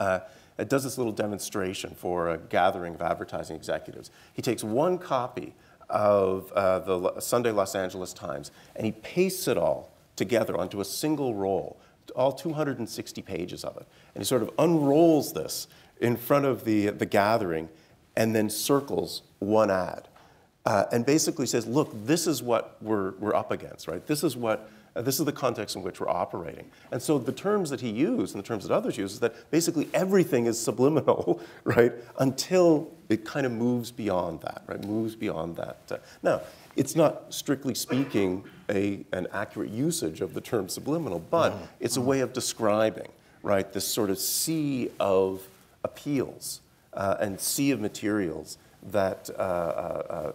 uh, does this little demonstration for a gathering of advertising executives. He takes one copy of uh, the Sunday Los Angeles Times and he pastes it all together onto a single roll, all 260 pages of it. And he sort of unrolls this in front of the, the gathering and then circles one ad. Uh, and basically says, look, this is what we're, we're up against, right? This is what Uh, this is the context in which we're operating. And so the terms that he used and the terms that others use is that basically everything is subliminal, right, until it kind of moves beyond that, right, moves beyond that. Uh, now, it's not strictly speaking a, an accurate usage of the term subliminal, but it's a way of describing, right, this sort of sea of appeals uh, and sea of materials that uh,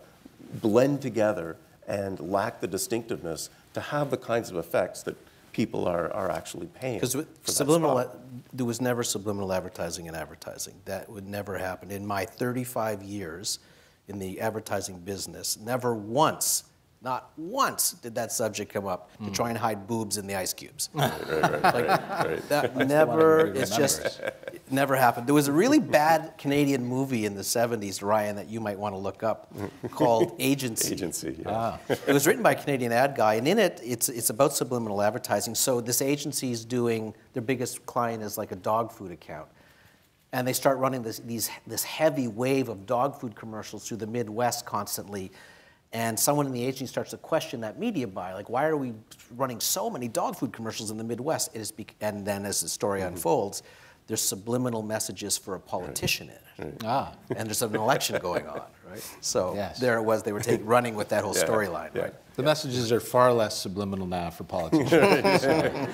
blend together and lack the distinctiveness to have the kinds of effects that people are, are actually paying. Because subliminal, there was never subliminal advertising in advertising. That would never happen. In my 35 years in the advertising business, never once, not once did that subject come up to try and hide boobs in the ice cubes. Right, right, Like, That never, it's just, it never happened. There was a really bad Canadian movie in the 70s, Ryan, that you might want to look up called Agency. Agency, yeah. Ah. It was written by a Canadian ad guy, and in it, it's, it's about subliminal advertising. So this agency is doing, their biggest client is like a dog food account. And they start running this, these, this heavy wave of dog food commercials through the Midwest constantly. And someone in the agency starts to question that media buy. Like, why are we running so many dog food commercials in the Midwest? It is bec- and then as the story unfolds, there's subliminal messages for a politician in it. Ah. And there's an election going on, right? So Yes. there it was. They were take, running with that whole Yeah, storyline, yeah. right? The messages are far less subliminal now for politicians.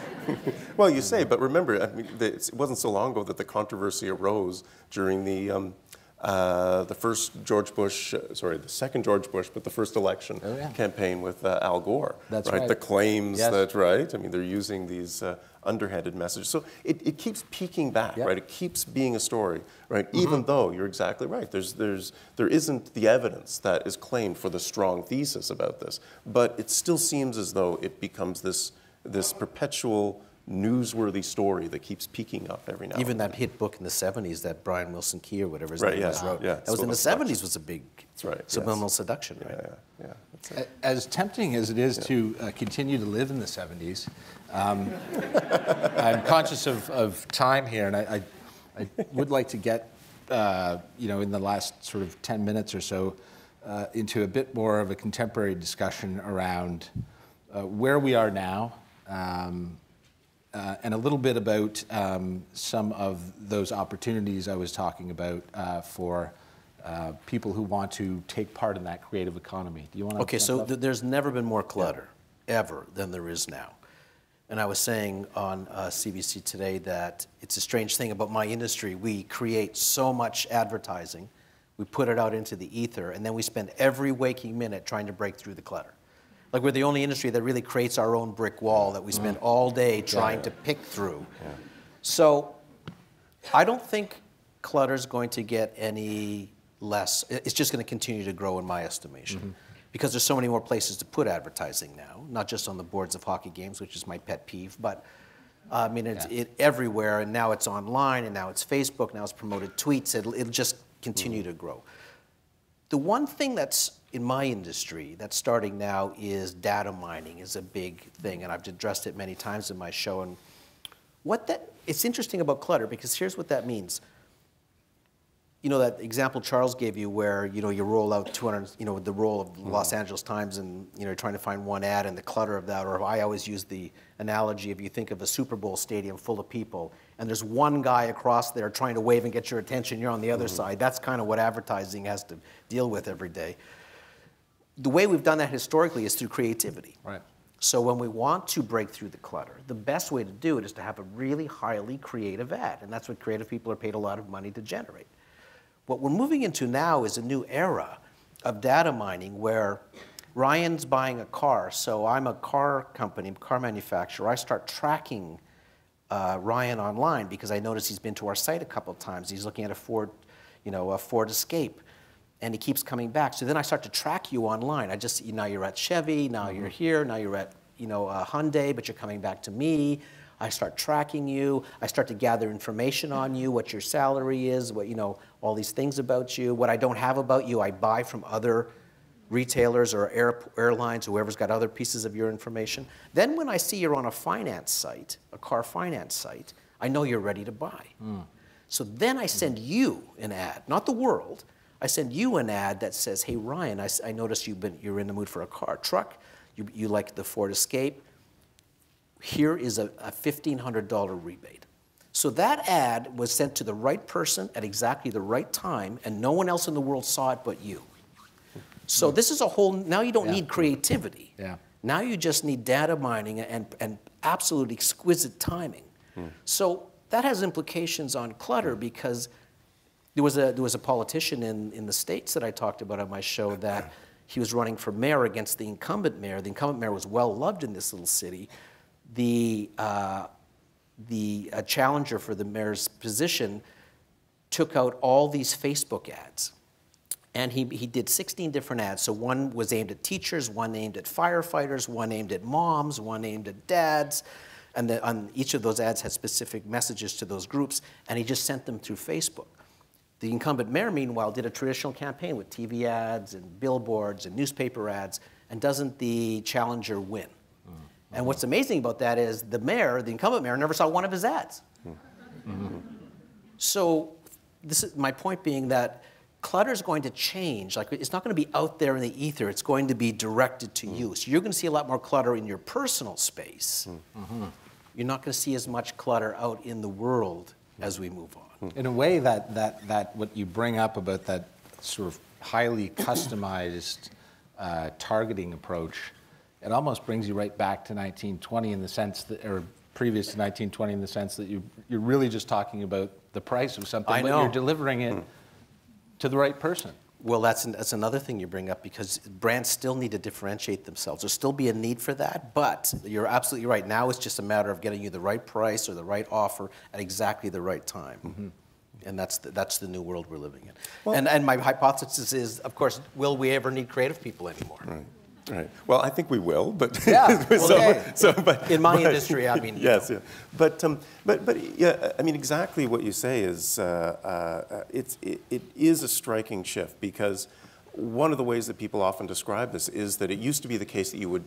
Well, you say, but remember, I mean, the, it wasn't so long ago that the controversy arose during the um, uh, the first George Bush, sorry, the second George Bush, but the first election Oh, yeah. campaign with uh, Al Gore. That's right. right. The claims Yes. that right. I mean, they're using these uh, underhanded messages. So it, it keeps peeking back, Yeah. right? It keeps being a story, right? Even though you're exactly right. There's there's there isn't the evidence that is claimed for the strong thesis about this, but it still seems as though it becomes this this perpetual newsworthy story that keeps peeking up every now Even and that hit book in the 70s, that Brian Wilson Key or whatever his Right, name yeah, was wrote, yeah, that was in the Subliminal 70s was a big That's right, yes. subliminal seduction, right? Yeah, yeah, yeah. That's. As tempting as it is to uh, continue to live in the 70s, um, I'm conscious of, of time here, and I, I, I would like to get, uh, you know, in the last sort of 10 minutes or so, uh, into a bit more of a contemporary discussion around uh, where we are now, um, uh, and a little bit about um, some of those opportunities I was talking about uh, for uh, people who want to take part in that creative economy. Do you want to? Okay, so th- there's never been more clutter, ever, than there is now. And I was saying on uh, CBC today that it's a strange thing about my industry. We create so much advertising, we put it out into the ether, and then we spend every waking minute trying to break through the clutter. Like we're the only industry that really creates our own brick wall that we spend all day trying to pick through. So I don't think clutter's going to get any less. It's just going to continue to grow, in my estimation, because there's so many more places to put advertising now, not just on the boards of hockey games, which is my pet peeve, but uh, I mean, it's it, everywhere, and now it's online, and now it's Facebook, now it's promoted tweets. It'll, it'll just continue to grow. The one thing that's in my industry that's starting now is data mining is a big thing, and I've addressed it many times in my show. And what that it's interesting about clutter because here's what that means. You know that example Charles gave you, where you know you roll out 200, you know, the roll of the Los Angeles Times, and you know you're trying to find one ad and the clutter of that. Or I always use the analogy: if you think of a Super Bowl stadium full of people, and there's one guy across there trying to wave and get your attention, you're on the other mm-hmm. side. That's kind of what advertising has to deal with every day. The way we've done that historically is through creativity. Right. So when we want to break through the clutter, the best way to do it is to have a really highly creative ad, and that's what creative people are paid a lot of money to generate. What we're moving into now is a new era of data mining where Ryan's buying a car, so I'm a car company, car manufacturer. I start tracking uh, Ryan online because I notice he's been to our site a couple of times. He's looking at a Ford, you know, a Ford Escape, and he keeps coming back. So then I start to track you online. I just now you're at Chevy, now you're mm-hmm. here, now you're at you know uh, Hyundai, but you're coming back to me. I start tracking you. I start to gather information on you, what your salary is, what you know, all these things about you. What I don't have about you, I buy from other retailers or air, airlines, whoever's got other pieces of your information. Then when I see you're on a finance site, a car finance site, I know you're ready to buy. Hmm. So then I hmm. send you an ad, not the world. I send you an ad that says, "Hey Ryan, I, I noticed you've been you're in the mood for a car, truck. You, you like the Ford Escape. here is a, a $1,500 rebate. So that ad was sent to the right person at exactly the right time, and no one else in the world saw it but you. So hmm. this is a whole, now you don't Yeah. need creativity. Yeah. Now you just need data mining and, and absolute exquisite timing. Hmm. So that has implications on clutter because there was a, there was a politician in, in the States that I talked about on my show that he was running for mayor against the incumbent mayor. The incumbent mayor was well loved in this little city. The, uh, the uh, challenger for the mayor's position took out all these Facebook ads. And he, he did 16 different ads. So one was aimed at teachers, one aimed at firefighters, one aimed at moms, one aimed at dads. And the, on each of those ads had specific messages to those groups. And he just sent them through Facebook. The incumbent mayor, meanwhile, did a traditional campaign with TV ads and billboards and newspaper ads. And doesn't the challenger win? Mm-hmm. And what's amazing about that is the mayor, the incumbent mayor, never saw one of his ads. Mm-hmm. So this is my point being that clutter is going to change. Like it's not going to be out there in the ether. It's going to be directed to mm-hmm. you. So you're going to see a lot more clutter in your personal space. You're not going to see as much clutter out in the world as we move on. In a way, that, that, that what you bring up about that sort of highly customized uh, targeting approach, it almost brings you right back to 1920 in the sense that, or previous to 1920 in the sense that you, you're really just talking about the price of something, I but know. you're delivering it to the right person. Well, that's, that's another thing you bring up because brands still need to differentiate themselves. There'll still be a need for that, but you're absolutely right. Now it's just a matter of getting you the right price or the right offer at exactly the right time. Mm-hmm. And that's the, that's the new world we're living in. and, and my hypothesis is, of course, will we ever need creative people anymore? Right. Right. Well, I think we will, but Yeah, so, okay. so, but In my but- industry, I mean, yes, yeah. But um, but but yeah, I mean, exactly what you say is uh, uh, it's it, it is a striking shift because one of the ways that people often describe this is that it used to be the case that you would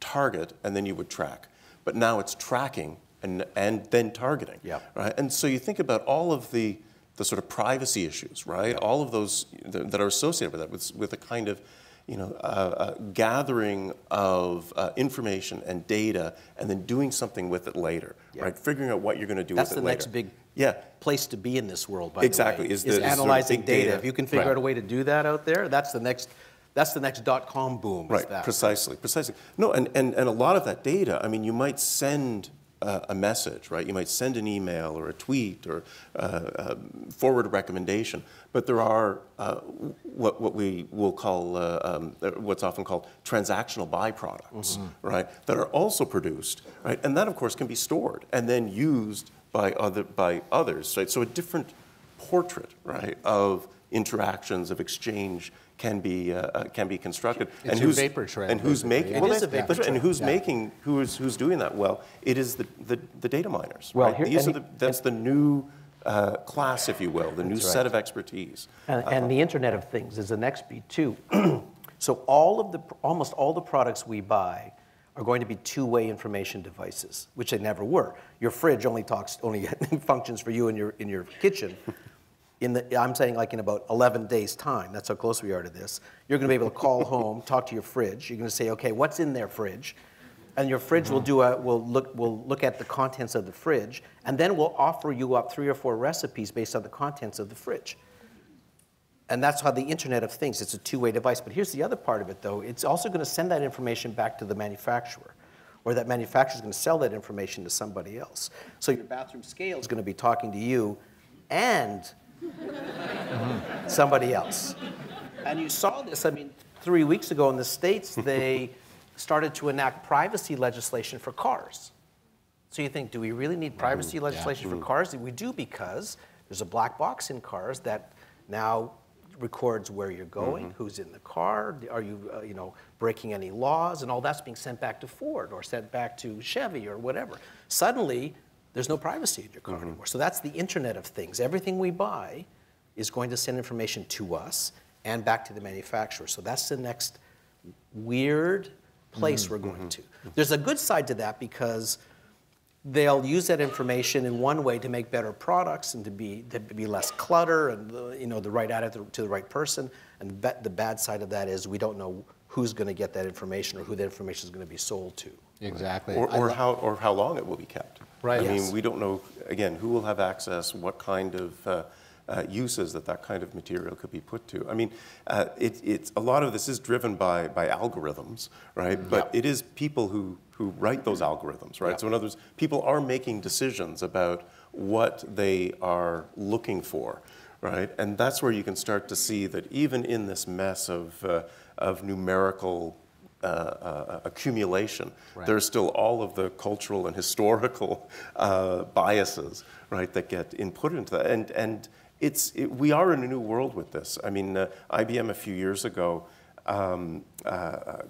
target and then you would track, but now it's tracking and and then targeting. Yep. Right. And so you think about all of the the sort of privacy issues, right? All of those that that are associated with that, with with a kind of you know, uh, uh, gathering of uh, information and data, and then doing something with it later, Yeah. right? Figuring out what you're going to do That's with the it later. next big Yeah, place to be in this world, by Exactly, the way, is the- is of analyzing data. data. If you can figure Right. out a way to do that out there, that's the next, that's the next dot-com boom. is right. that. Precisely, precisely. No, and, and, and a lot of that data. I mean, you might send uh, a message, right? You might send an email or a tweet or uh, uh, forward a recommendation, but there are uh, what what we will call uh, um, uh, what's often called transactional byproducts, right? That are also produced, right? And that, of course, can be stored and then used by other by others, right? So a different portrait, right, of interactions of exchange can be uh, uh, can be constructed. It's and your who's vapor trail, and who's making It well, is a vapor that's right. and who's Yeah. making who is who's doing that well? It is the the, the data miners. Well, right? here- These are the, that's the new uh, class, if you will, the new right. set of expertise. And, and the Internet of Things is the next B too. so all of the, almost all the products we buy are going to be two-way information devices, which they never were. Your fridge only talks, only functions for you in your in your kitchen. In the, I'm saying like in about 11 days' time. That's how close we are to this. You're going to be able to call home, talk to your fridge. You're going to say, okay, what's in their fridge? And your fridge will do a will look will look at the contents of the fridge, and then we'll offer you up three or four recipes based on the contents of the fridge. And that's how the Internet of Things, it's a two-way device. But here's the other part of it, though. It's also going to send that information back to the manufacturer, or that manufacturer is going to sell that information to somebody else. So your bathroom scale is going to be talking to you and somebody else. And you saw this, I mean, three weeks ago in the States, they started to enact privacy legislation for cars. So you think, do we really need privacy legislation for cars? We do because there's a black box in cars that now records where you're going, who's in the car, are you, uh, you know, breaking any laws, and all that's being sent back to Ford or sent back to Chevy or whatever. Suddenly, there's no privacy in your car anymore. So that's the Internet of Things. Everything we buy is going to send information to us and back to the manufacturer. So that's the next weird place we're going to. There's a good side to that because they'll use that information in one way to make better products and to be to be less clutter and uh, you know the right attitude to the right person. And ba- the bad side of that is we don't know who's going to get that information or who that information is going to be sold to. Exactly. Or, or lo- how, or how long it will be kept. Right. I Yes. mean, we don't know, again, who will have access, what kind of uh, uh, uses that that kind of material could be put to. I mean, uh, it, it's, a lot of this is driven by, by algorithms, right? But it is people who, who write those algorithms, right? So in other words, people are making decisions about what they are looking for, right? And that's where you can start to see that even in this mess of, uh, of numerical uh, uh, accumulation, Right. there's still all of the cultural and historical uh, biases, right, that get input into that. And, and it's, it, we are in a new world with this. I mean, uh, IBM a few years ago um, uh,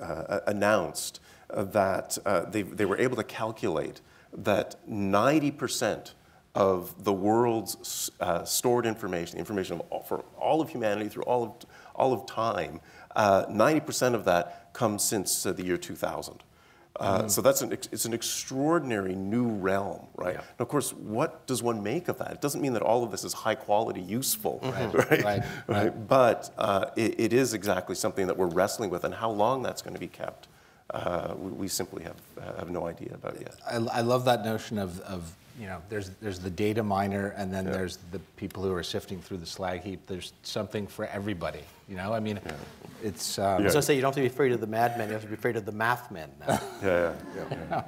uh, announced that uh, they, they were able to calculate that 90% of the world's uh, stored information, information of for all of humanity through all of, all of time, 90% of that comes since uh, the year 2000. Uh, So that's an, it's an extraordinary new realm, right? And of course, what does one make of that? It doesn't mean that all of this is high quality, useful, right? Right, right? But uh, it, it is exactly something that we're wrestling with, and how long that's going to be kept, uh, we, we simply have, have no idea about yet. I, I love that notion of, of, you know, there's, there's the data miner and then there's the people who are sifting through the slag heap. There's something for everybody, you know? I mean, it's, um, I was gonna say, you don't have to be afraid of the madmen, you have to be afraid of the math men now. Yeah, yeah,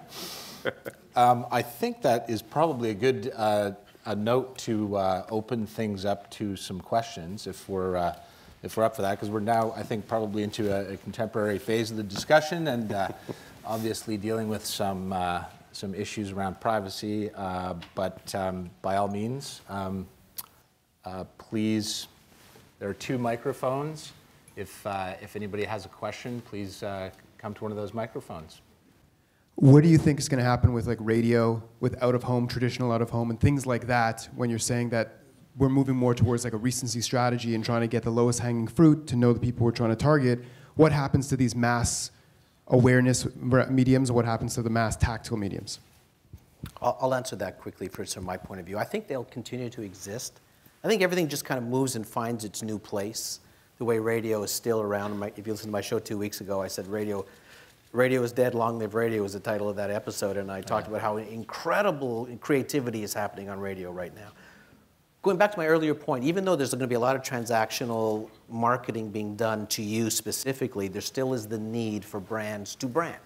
yeah. Um, I think that is probably a good uh, a note to uh, open things up to some questions if we're uh, if we're up for that because we're now I think probably into a, a contemporary phase of the discussion and uh, obviously dealing with some uh, some issues around privacy. Uh, but um, by all means, um, uh, please. There are two microphones. If uh, if anybody has a question, please uh, come to one of those microphones. What do you think is going to happen with like radio, with out of home, traditional out of home, and things like that when you're saying that we're moving more towards like a recency strategy and trying to get the lowest hanging fruit to know the people we're trying to target? What happens to these mass awareness mediums? What happens to the mass tactile mediums? I'll, I'll answer that quickly first from my point of view. I think they'll continue to exist. I think everything just kind of moves and finds its new place. The way radio is still around. My, if you listen to my show two weeks ago, I said radio, radio is dead, long live radio was the title of that episode, and I talked about how incredible creativity is happening on radio right now. Going back to my earlier point, even though there's going to be a lot of transactional marketing being done to you specifically, there still is the need for brands to brand.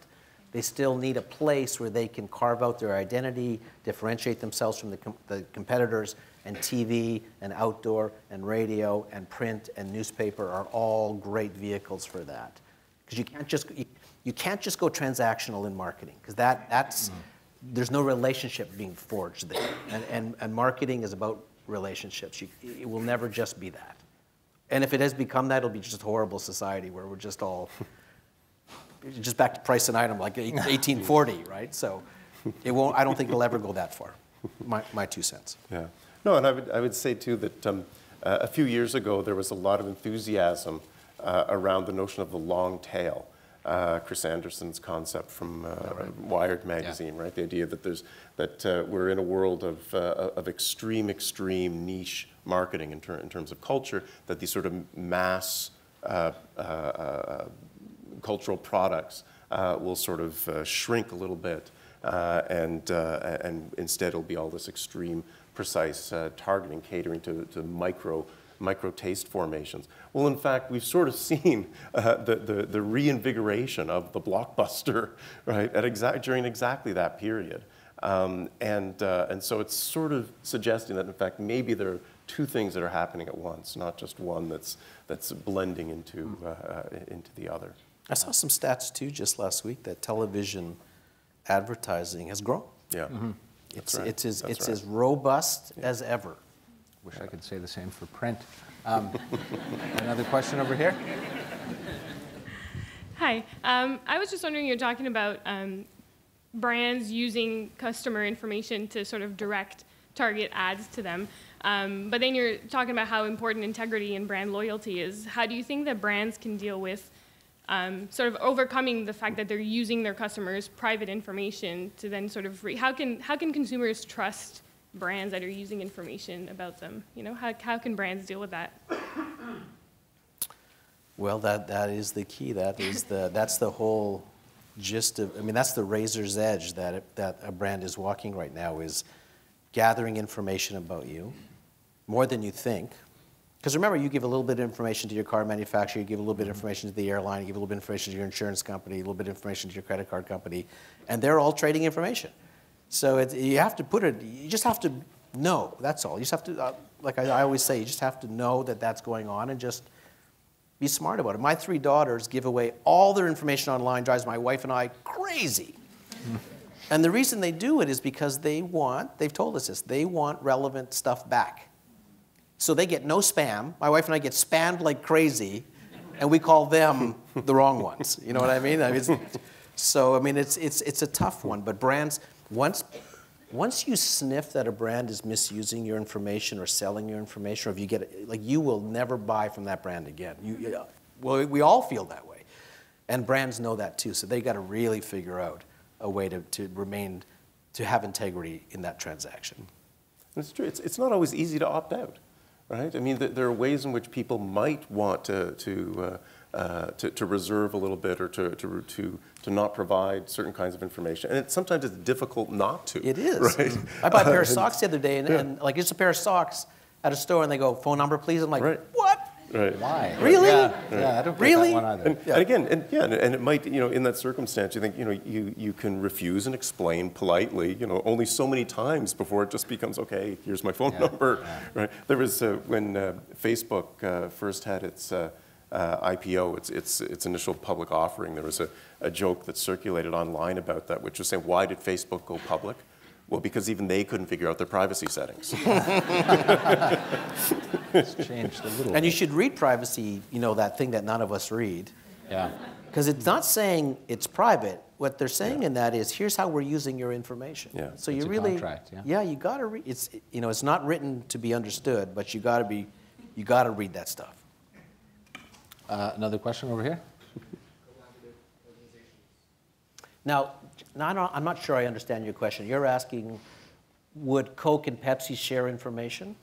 They still need a place where they can carve out their identity, differentiate themselves from the, com- the competitors, and TV and outdoor and radio and print and newspaper are all great vehicles for that. Because you can't just you, you can't just go transactional in marketing because that that's there's no relationship being forged there, and, and and marketing is about relationships. You, it will never just be that. And if it has become that, it'll be just horrible society where we're just all just back to price and item like 1840, right? So it won't. I don't think it'll ever go that far. My, my two cents. Yeah. No, and I would, I would say too that um, uh, a few years ago there was a lot of enthusiasm uh, around the notion of the long tail. Uh, Chris Anderson's concept from uh, Wired magazine, right? The idea that there's that uh, we're in a world of, uh, of extreme, extreme niche marketing in, ter- in terms of culture. That these sort of mass uh, uh, uh, cultural products uh, will sort of uh, shrink a little bit, uh, and, uh, and instead it'll be all this extreme, precise uh, targeting, catering to, to micro, micro taste formations. Well, in fact, we've sort of seen uh, the, the, the reinvigoration of the blockbuster, right, at exact, during exactly that period. Um, and, uh, and so it's sort of suggesting that, in fact, maybe there are two things that are happening at once, not just one that's, that's blending into, uh, uh, into the other. I saw some stats too just last week that television advertising has grown. Yeah. It's, right. it's, as, That's it's right. as robust as ever. Wish I could say the same for print. Um, another question over here? Hi. Um, I was just wondering, you're talking about um, brands using customer information to sort of direct target ads to them. Um, but then you're talking about how important integrity and brand loyalty is. How do you think that brands can deal with um, sort of overcoming the fact that they're using their customers' private information to then sort of re- how can how can consumers trust brands that are using information about them? You know, how how can brands deal with that? Well, that, that is the key. That is the, that's the whole gist of, I mean, that's the razor's edge that, it, that a brand is walking right now is gathering information about you, more than you think. Because remember, you give a little bit of information to your car manufacturer, you give a little bit of information to the airline, you give a little bit of information to your insurance company, a little bit of information to your credit card company, and they're all trading information. So it, you have to put it, you just have to know, that's all. You just have to, uh, like I, I always say, you just have to know that that's going on and just be smart about it. My three daughters give away all their information online, drives my wife and I crazy. and the reason they do it is because they want, they've told us this, they want relevant stuff back. So they get no spam. My wife and I get spammed like crazy, and we call them the wrong ones. You know what I mean? I mean so, I mean, it's, it's, it's a tough one, but brands, once once you sniff that a brand is misusing your information or selling your information, or if you get it, like you will never buy from that brand again. You, you, well, we all feel that way, and brands know that too. So they got to really figure out a way to, to remain, to have integrity in that transaction. It's true. It's, it's not always easy to opt out, right? I mean, there are ways in which people might want to to. Uh, uh, to, to, reserve a little bit or to, to, to, to not provide certain kinds of information. And it, sometimes it's difficult not to. It is. Right? I bought a pair of socks the other day, and, yeah. and like, it's a pair of socks at a store, and they go, phone number, please. I'm like, right. what? Right. Why? Really? Yeah, yeah I don't really? that one either. And, yeah. and again, and yeah, and it might, you know, in that circumstance, you think, you know, you, you can refuse and explain politely, you know, only so many times before it just becomes, okay, here's my phone yeah. number, right? There was, uh, when uh, Facebook uh, first had its uh, uh, IPO, its, its, its initial public offering, there was a, a joke that circulated online about that, which was saying, why did Facebook go public? Well, because even they couldn't figure out their privacy settings. it's changed a little. And you should read privacy, you know, that thing that none of us read. Yeah. Because it's not saying it's private. What they're saying yeah. in that is, here's how we're using your information. Yeah. So it's you really, contract, yeah. yeah, you got to read. It's, you know, it's not written to be understood, but you got to be, you got to read that stuff. Uh, another question over here. Now, now I'm not sure I understand your question. You're asking, would Coke and Pepsi share information?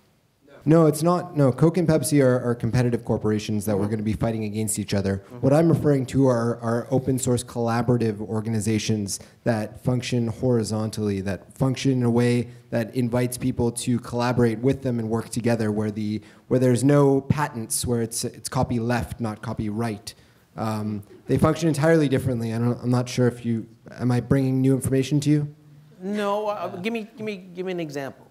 No, it's not. No, Coke and Pepsi are, are competitive corporations that we're going to be fighting against each other. Mm-hmm. What I'm referring to are, are open source collaborative organizations that function horizontally, that function in a way that invites people to collaborate with them and work together, where the where there's no patents, where it's it's copy left, not copy right. Um, they function entirely differently. I am not sure if you am I bringing new information to you. No, uh, give me give me give me an example.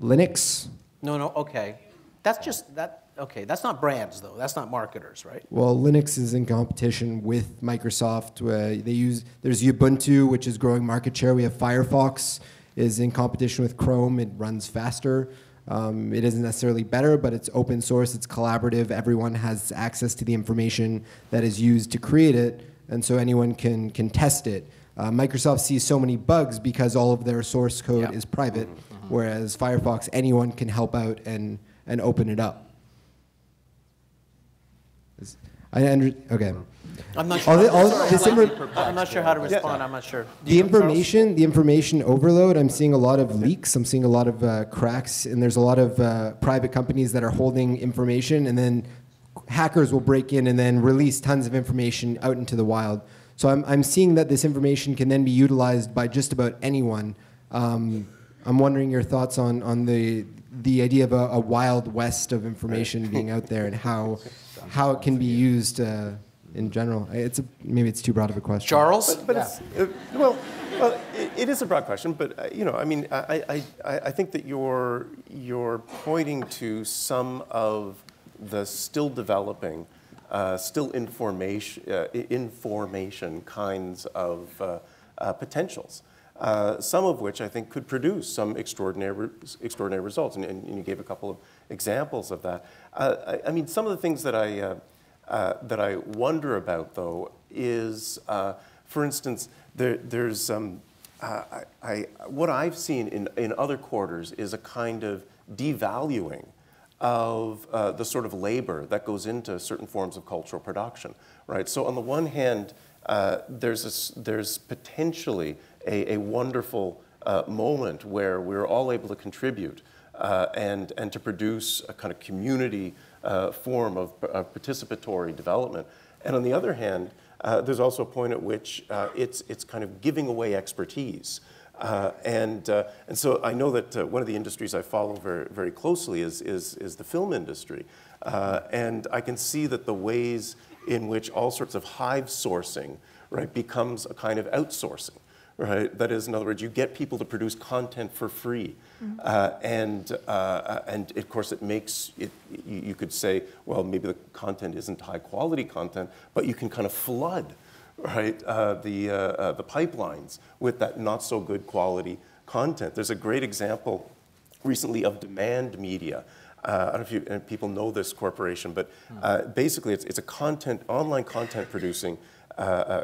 Linux. No, no, okay. That's just that. Okay, that's not brands though. That's not marketers, right? Well, Linux is in competition with Microsoft. Uh, they use there's Ubuntu, which is growing market share. We have Firefox is in competition with Chrome. It runs faster. Um, it isn't necessarily better, but it's open source. It's collaborative. Everyone has access to the information that is used to create it, and so anyone can can test it. Uh, Microsoft sees so many bugs because all of their source code yep. is private. Mm-hmm whereas Firefox, anyone can help out and, and open it up. I under, okay. I'm not sure. All the, all, this infor- I'm not sure how to respond. Yeah. I'm not sure. The information, the information overload. I'm seeing a lot of leaks. I'm seeing a lot of uh, cracks, and there's a lot of uh, private companies that are holding information, and then hackers will break in and then release tons of information out into the wild. So I'm, I'm seeing that this information can then be utilized by just about anyone. Um, I'm wondering your thoughts on, on the, the idea of a, a wild west of information being out there and how, how it can be used uh, in general. It's a, maybe it's too broad of a question. Charles? But, but yeah. uh, well, well it, it is a broad question, but uh, you know, I mean, I, I, I think that you're, you're pointing to some of the still developing, uh, still information, uh, information kinds of uh, potentials uh, some of which I think could produce some extraordinary, extraordinary results. And, and you gave a couple of examples of that. Uh, I, I, mean, some of the things that I, uh, that I wonder about, though, is, uh, for instance, there, there's, um, uh, I, I, what I've seen in, in other quarters is a kind of devaluing of uh, the sort of labor that goes into certain forms of cultural production, right? So on the one hand, uh, there's, a, there's potentially a, a wonderful uh, moment where we're all able to contribute uh, and, and to produce a kind of community uh, form of, of participatory development. And on the other hand, uh, there's also a point at which uh, it's, it's kind of giving away expertise. Uh, and, uh, and so I know that one of the industries I follow very, very closely is, is, is the film industry. And I can see that the ways in which all sorts of hive sourcing right, becomes a kind of outsourcing. Right? That is, in other words, you get people to produce content for free. Mm-hmm. Uh, and, uh, and of course, it makes it, you, could say, well, maybe the content isn't high quality content, but you can kind of flood right, uh, the, uh, uh, the pipelines with that not so good quality content. There's a great example recently of demand media. Uh, I don't know if you, uh, people know this corporation, but uh, basically it's, it's a content, online content producing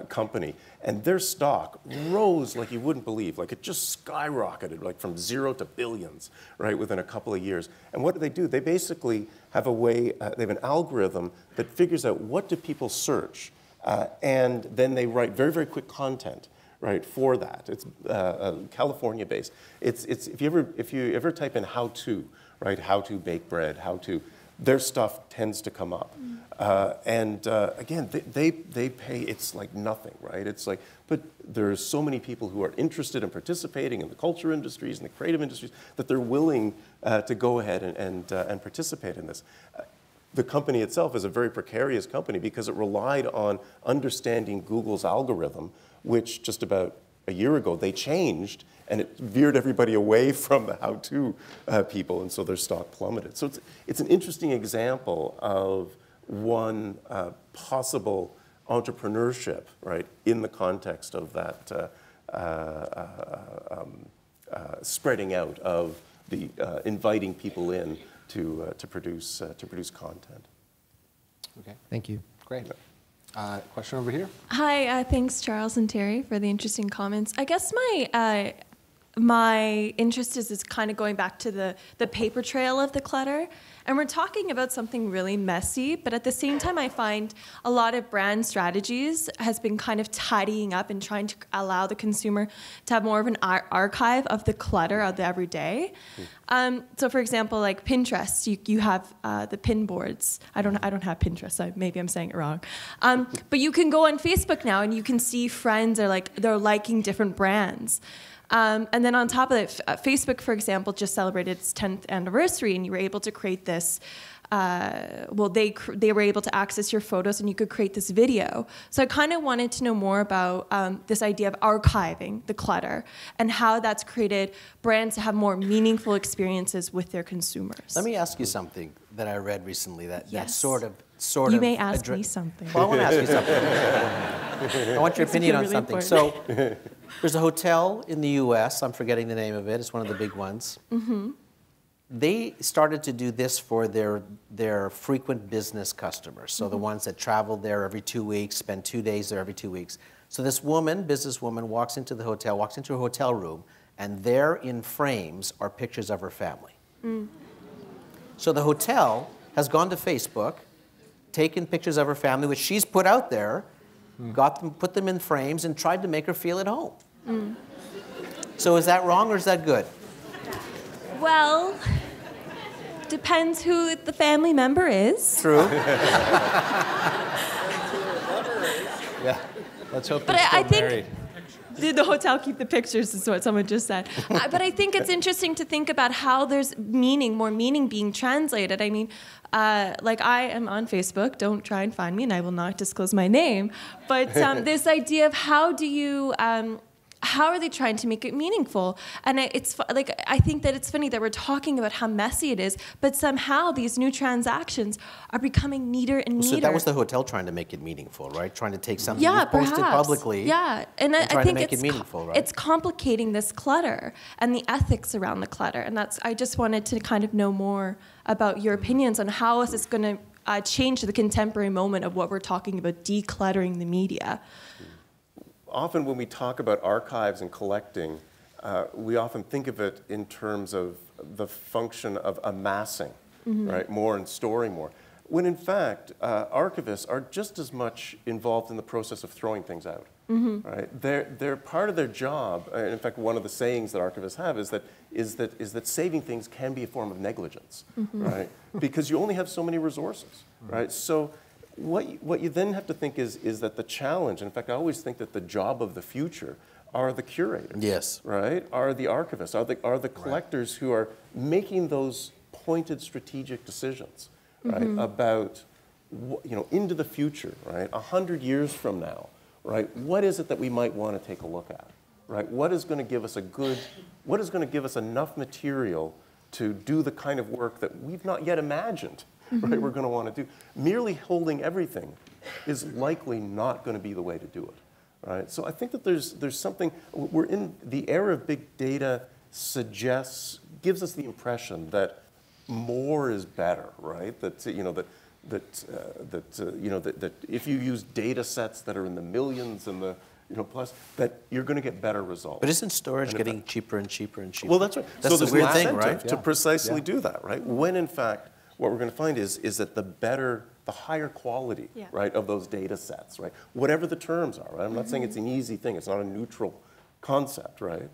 company, and their stock rose like you wouldn't believe. Like it just skyrocketed, like from zero to billions, right, within a couple of years. And what do they do? They basically have a way, they have an algorithm that figures out what do people search uh, and then they write very, very quick content right, for that. It's uh, uh, California based. It's, it's, if, you ever, if you ever type in how to, right, how to bake bread, how to, their stuff tends to come up. Mm. Uh, and uh, again, they, they, they, pay, it's like nothing, right? It's like, but there's so many people who are interested in participating in the culture industries and the creative industries that they're willing uh, to go ahead and, and, and participate in this the company itself is a very precarious company because it relied on understanding Google's algorithm, which just about a year ago they changed and it veered everybody away from the how to uh, people, and so their stock plummeted. So it's, it's an interesting example of one uh, possible entrepreneurship, right, in the context of that uh, uh, uh um, uh, spreading out of the inviting people in to, uh, to, produce, uh, to produce content. Okay. Thank you. Great. Uh, question over here. Hi, uh, thanks Charles and Terry for the interesting comments. I guess my uh, my interest is, is kind of going back to the the paper trail of the clutter. And we're talking about something really messy, but at the same time, I find a lot of brand strategies has been kind of tidying up and trying to allow the consumer to have more of an ar- archive of the clutter of the everyday. Um, so, for example, like Pinterest, you, you have uh, the pin boards. I don't I don't have Pinterest, so maybe I'm saying it wrong. Um, but you can go on Facebook now and you can see friends are like they're liking different brands. Um, and then on top of it, uh, Facebook, for example, just celebrated its 10th anniversary, and you were able to create this. Uh, well, they they were able to access your photos, and you could create this video. So I kind of wanted to know more about um, this idea of archiving the clutter and how that's created brands to have more meaningful experiences with their consumers. Let me ask you something that I read recently that, yes. that sort of sort you of. You may ask me something. Well, I want to ask you something. I want your opinion on something. So, there's a hotel in the U.S. I'm forgetting the name of it. It's one of the big ones. Mm-hmm. They started to do this for their their frequent business customers. So mm-hmm. the ones that travel there every two weeks, spend two days there every two weeks. So this woman, businesswoman, walks into the hotel, walks into a hotel room, and there in frames are pictures of her family. Mm. So the hotel has gone to Facebook taken pictures of her family, which she's put out there, mm. got them, put them in frames, and tried to make her feel at home. Mm. So is that wrong or is that good? Well, depends who the family member is. True. yeah. Let's hope but they're still I, I think, married. Did the hotel keep the pictures? Is what someone just said. uh, but I think it's interesting to think about how there's meaning, more meaning being translated. I mean, uh, like I am on Facebook. Don't try and find me, and I will not disclose my name. But um, this idea of how do you um, how are they trying to make it meaningful? And it's like I think that it's funny that we're talking about how messy it is, but somehow these new transactions are becoming neater and neater. So that was the hotel trying to make it meaningful, right? Trying to take something yeah, posted publicly, yeah, and, and I, I think it's it meaningful, right? It's complicating this clutter and the ethics around the clutter, and that's I just wanted to kind of know more about your opinions on how is this going to uh, change the contemporary moment of what we're talking about decluttering the media often when we talk about archives and collecting, uh, we often think of it in terms of the function of amassing, mm-hmm. right? More and storing more. when in fact, uh, archivists are just as much involved in the process of throwing things out. Right? They're, they're part of their job. uh, In fact, one of the sayings that archivists have is that, is that, is that saving things can be a form of negligence, right? Because you only have so many resources, right? So what you, what you then have to think is, is that the challenge, in fact, I always think that the job of the future are the curators Yes. right, are the archivists, are the, are the collectors who are making those pointed strategic decisions, right, mm-hmm. about, you know, into the future, right, a hundred years from now, right, what is it that we might want to take a look at, right? What is going to give us a good, what is going to give us enough material to do the kind of work that we've not yet imagined, right, we're going to want to do. Merely holding everything is likely not going to be the way to do it right? So I think that there's, there's something, we're in the era of big data suggests, gives us the impression that more is better, right? That, you know, that, that, uh, that, uh, you know, that, that if you use data sets that are in the millions and the, you know, plus, that you're going to get better results. But isn't storage And getting cheaper and cheaper and cheaper? well, that's right. That's so the weird thing, right? to Yeah. precisely Yeah. do that, right? When in fact, what we're going to find is, is that the better, the higher quality, Yeah. right, of those data sets, right? Whatever the terms are, right? I'm not saying it's an easy thing. It's not a neutral concept, right?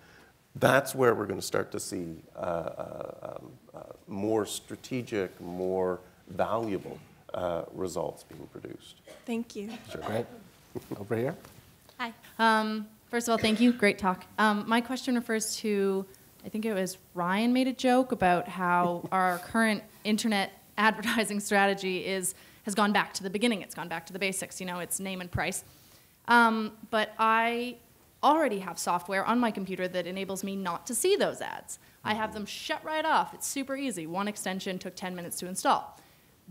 That's where we're going to start to see uh, uh, um, uh, more strategic, more valuable uh, results being produced. Thank you. Great. Over here. Hi. Um, first of all, thank you. Great talk. Um, my question refers to, I think it was Ryan made a joke about how our current internet advertising strategy is has gone back to the beginning. It's gone back to the basics. You know, it's name and price. Um, but I already have software on my computer that enables me not to see those ads. I have them shut right off. It's super easy. One extension took 10 minutes to install.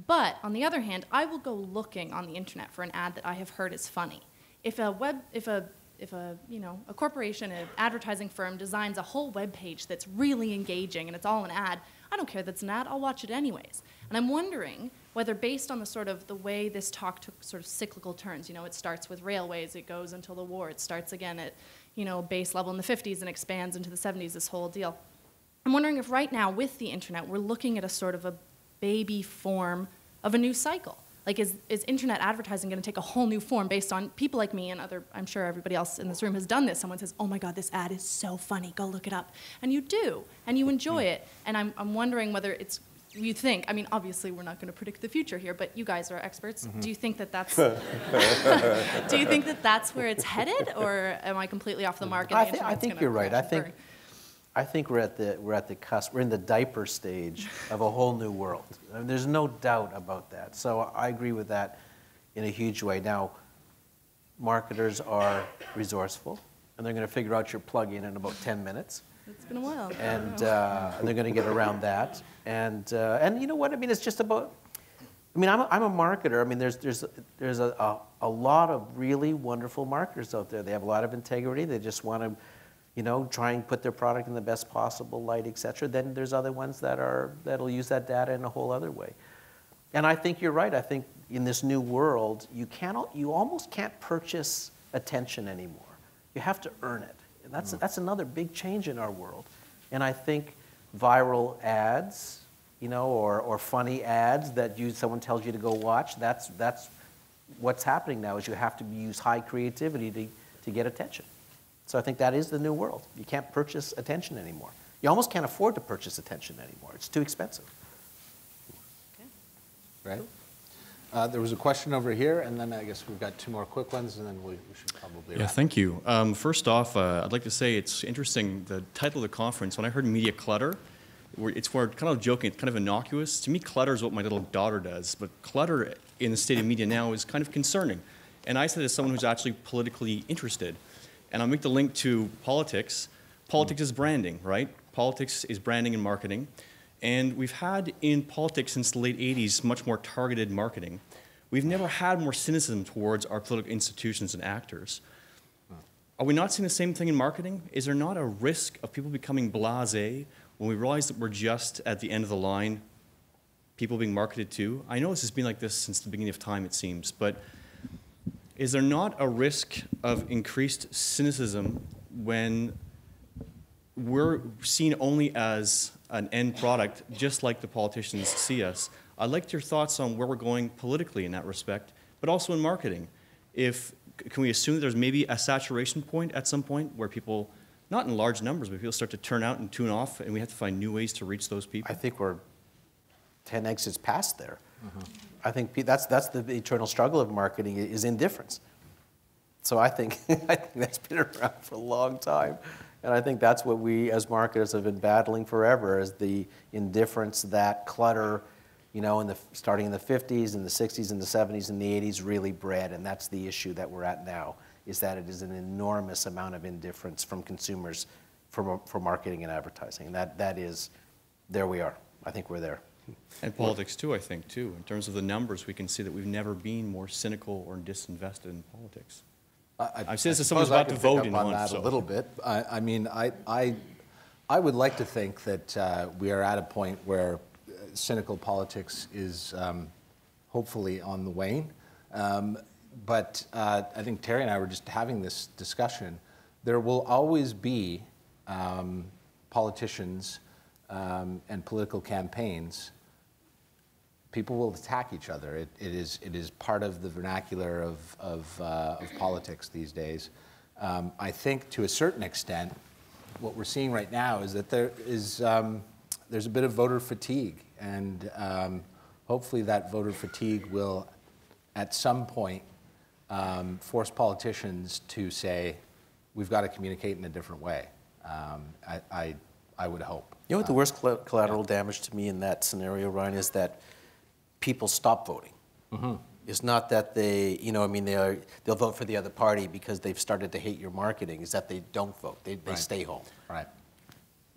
But on the other hand, I will go looking on the internet for an ad that I have heard is funny. If a web, if a, if a, you know, a corporation, an advertising firm designs a whole web page that's really engaging and it's all an ad, I don't care that's an ad. I'll watch it anyways. And I'm wondering whether, based on the sort of the way this talk took sort of cyclical turns, you know, it starts with railways, it goes until the war, it starts again at, you know, base level in the 50s and expands into the 70s. This whole deal. I'm wondering if right now, with the internet, we're looking at a sort of a baby form of a new cycle. Like, is, is internet advertising going to take a whole new form based on people like me and other, I'm sure everybody else in this room has done this. Someone says, oh my God, this ad is so funny, go look it up. And you do, and you enjoy it. And I'm, I'm wondering whether it's, you think, I mean, obviously we're not going to predict the future here, but you guys are experts. Mm-hmm. Do you think that that's, do you think that that's where it's headed, or am I completely off the mark? I, thi- I think you're right. I think? I think we're at the, we're at the cusp, we're in the diaper stage of a whole new world. I mean, there's no doubt about that. So I agree with that in a huge way. Now, marketers are resourceful, and they're going to figure out your plug-in in about 10 minutes. It's been a while. and, uh, and they're going to get around that. And, uh, and you know what? I mean, it's just about. I mean, I'm a, I'm a marketer. I mean, there's, there's, there's a, a, a lot of really wonderful marketers out there. They have a lot of integrity. They just want to, you know, try and put their product in the best possible light, et cetera. Then there's other ones that are that'll use that data in a whole other way. And I think you're right. I think in this new world, you cannot, you almost can't purchase attention anymore. You have to earn it. And that's, mm-hmm. that's another big change in our world. And I think viral ads, you know, or, or funny ads that you, someone tells you to go watch, that's, that's what's happening now is you have to use high creativity to, to get attention. So I think that is the new world. You can't purchase attention anymore. You almost can't afford to purchase attention anymore. It's too expensive. Okay. Right. Uh, there was a question over here, and then I guess we've got two more quick ones, and then we, we should probably Yeah, wrap. thank you. Um, first off, uh, I'd like to say it's interesting, the title of the conference, when I heard media clutter, it's where kind of joking, it's kind of innocuous. To me, clutter is what my little daughter does, but clutter in the state of media now is kind of concerning. And I said as someone who's actually politically interested, and I'll make the link to politics. Politics is branding, right? Politics is branding and marketing. And we've had in politics since the late 80s much more targeted marketing. We've never had more cynicism towards our political institutions and actors. Are we not seeing the same thing in marketing? Is there not a risk of people becoming blasé when we realize that we're just at the end of the line, people being marketed to? I know this has been like this since the beginning of time, it seems, but is there not a risk of increased cynicism when we're seen only as an end product, just like the politicians see us, I'd like your thoughts on where we're going politically in that respect, but also in marketing. If can we assume that there's maybe a saturation point at some point where people, not in large numbers, but people start to turn out and tune off, and we have to find new ways to reach those people? I think we're 10 exits past there. Mm-hmm. I think that's, that's the eternal struggle of marketing is indifference. So I think, I think that's been around for a long time. And I think that's what we as marketers have been battling forever is the indifference that clutter, you know, in the, starting in the 50s and the 60s and the 70s and the 80s really bred. And that's the issue that we're at now is that it is an enormous amount of indifference from consumers for, for marketing and advertising. And that, that is, there we are. I think we're there. And politics too, I think, too. In terms of the numbers, we can see that we've never been more cynical or disinvested in politics. I- I've said this as someone who's suppose I about to vote in on one, that so- a little bit. I, I mean, I, I, I would like to think that uh, we are at a point where uh, cynical politics is um, hopefully on the wane. Um, but uh, I think Terry and I were just having this discussion. There will always be um, politicians um, and political campaigns people will attack each other. It, it, is, it is part of the vernacular of, of, uh, of politics these days. Um, I think to a certain extent, what we're seeing right now is that there is um, there's a bit of voter fatigue, and um, hopefully that voter fatigue will, at some point, um, force politicians to say, we've got to communicate in a different way. Um, I, I, I would hope. You know what the worst colla- collateral damage to me in that scenario, Ryan, is that people stop voting. Mm-hmm. It's not that they, you know, I mean, they are, they'll vote for the other party because they've started to hate your marketing. Is that they don't vote. They, they Right. stay home. Right.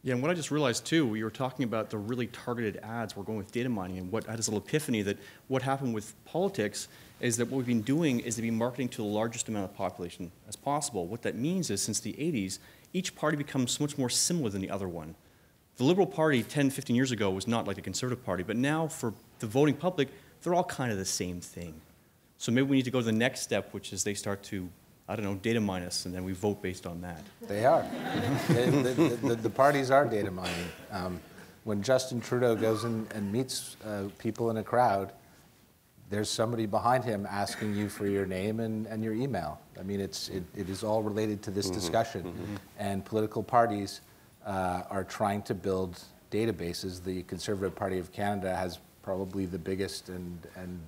Yeah, and what I just realized too, we were talking about the really targeted ads, we're going with data mining, and what I had this little epiphany that what happened with politics is that what we've been doing is to be marketing to the largest amount of population as possible. What that means is since the 80s, each party becomes much more similar than the other one. The Liberal Party 10, 15 years ago was not like the Conservative Party, but now for the voting public, they're all kind of the same thing. So maybe we need to go to the next step, which is they start to, I don't know, data mine us, and then we vote based on that. They are. They- the, the, the parties are data mining. Um, when Justin Trudeau goes in and meets uh, people in a crowd, there's somebody behind him asking you for your name and, and your email. I mean, it's, it, it is all related to this discussion. And political parties uh, are trying to build databases. The Conservative Party of Canada has probably the biggest and, and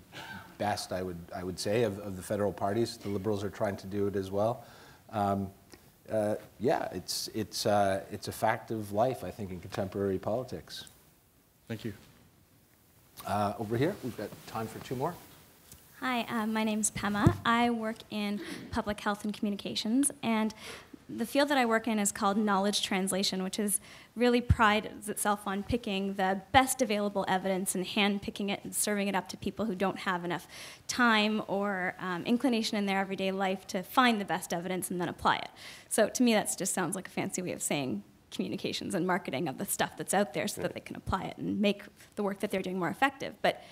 best, I would, I would say, of, of the federal parties. The Liberals are trying to do it as well. Um, uh, yeah, it's, it's, uh, it's a fact of life, I think, in contemporary politics. Thank you. Uh, over here, we've got time for two more. Hi, um, my name's Pema. I work in public health and communications, and the field that I work in is called knowledge translation, which is really prides itself on picking the best available evidence and hand picking it and serving it up to people who don't have enough time or um, inclination in their everyday life to find the best evidence and then apply it. So to me, that just sounds like a fancy way of saying communications and marketing of the stuff that's out there so that they can apply it and make the work that they're doing more effective. But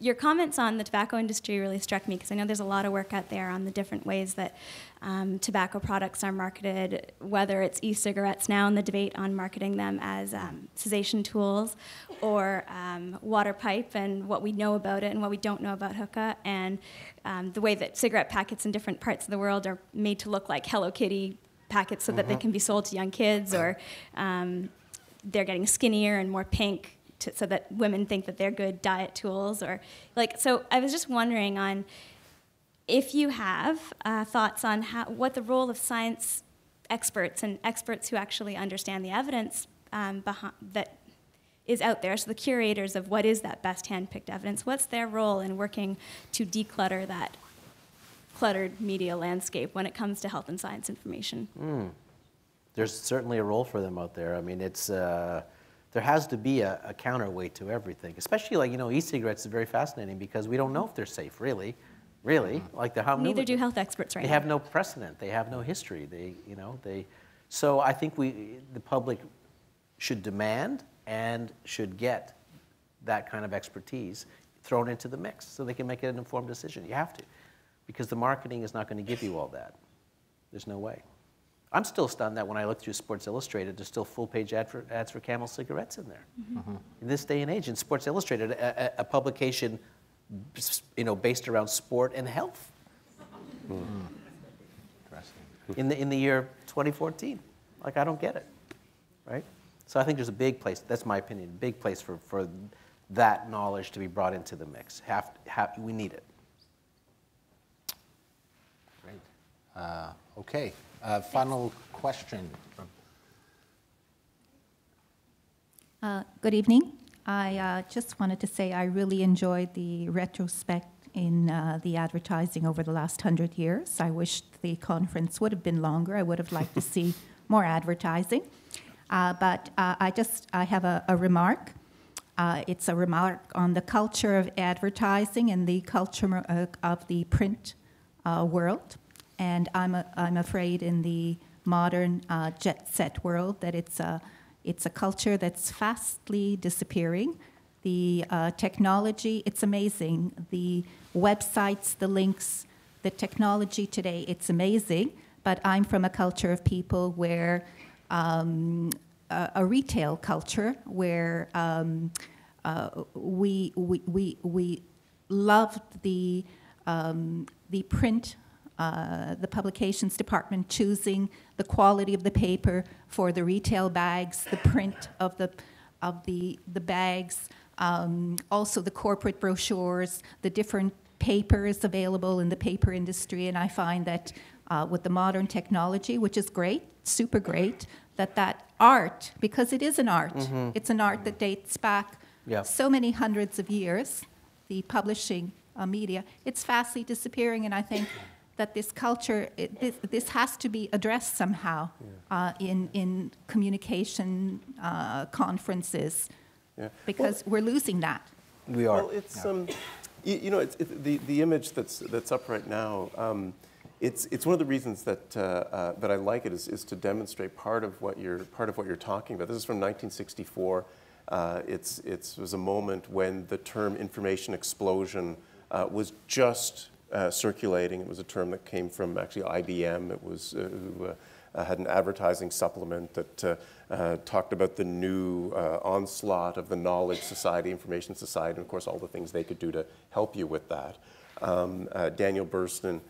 your comments on the tobacco industry really struck me because I know there's a lot of work out there on the different ways that um, tobacco products are marketed, whether it's e-cigarettes now and the debate on marketing them as um, cessation tools, or um, water pipe and what we know about it and what we don't know about hookah, and um, the way that cigarette packets in different parts of the world are made to look like Hello Kitty packets so that they can be sold to young kids, or um, they're getting skinnier and more pink to, so that women think that they're good diet tools or like so i was just wondering on if you have uh, thoughts on how, what the role of science experts and experts who actually understand the evidence um, behind, that is out there so the curators of what is that best hand-picked evidence what's their role in working to declutter that cluttered media landscape when it comes to health and science information There's certainly a role for them out there. I mean, it's, uh, there has to be a, a counterweight to everything, especially like, you know, e-cigarettes is very fascinating because we don't know if they're safe, really. Really. Mm-hmm. Like the how neither do health experts right They now have no precedent. They have no history. They, you know, they. So I think we, the public, should demand and should get that kind of expertise thrown into the mix so they can make an informed decision. You have to, because the marketing is not going to give you all that. There's no way. I'm still stunned that when I look through Sports Illustrated, there's still full-page ad for, ads for Camel cigarettes in there. Mm-hmm. Mm-hmm. In this day and age, in Sports Illustrated, a, a, a publication, you know, based around sport and health. Mm-hmm. In the in the year 2014, like I don't get it, right? So I think there's a big place. That's my opinion. Big place for for that knowledge to be brought into the mix. Have, have we need it. Great. Uh, Okay, Uh, final question Uh, Good evening. I uh, just wanted to say I really enjoyed the retrospect in uh, the advertising over the last hundred years. I wish the conference would have been longer. I would have liked to see more advertising. Uh, But uh, I just, I have a a remark. Uh, It's a remark on the culture of advertising and the culture of the print uh, world. And I'm, a, I'm afraid in the modern uh, jet set world that it's a, it's a culture that's fastly disappearing. The uh, technology, it's amazing. The websites, the links, the technology today, it's amazing. But I'm from a culture of people where um, a, a retail culture where um, uh, we, we, we, we loved the, um, the print, uh, the publications department choosing the quality of the paper for the retail bags, the print of the, of the, the bags, um, also the corporate brochures, the different papers available in the paper industry. And I find that uh, with the modern technology, which is great, super great, that that art, because it is an art, it's an art that dates back Yeah. so many hundreds of years, the publishing uh, media, it's fastly disappearing. And I think that this culture, it, this, this has to be addressed somehow uh, in, in communication uh, conferences Yeah. because we're losing that. We are. Well, it's um, you, you know, it's, it, the the image that's that's up right now. Um, it's it's one of the reasons that uh, uh, that I like it is, is to demonstrate part of what you're part of what you're talking about. This is from 1964. Uh, it's it's was a moment when the term information explosion uh, was just uh, circulating. It was a term that came from actually IBM. It was uh, who, uh, had an advertising supplement that uh, uh, talked about the new onslaught of the knowledge society, information society, and of course all the things they could do to help you with that. Um, Daniel Boorstin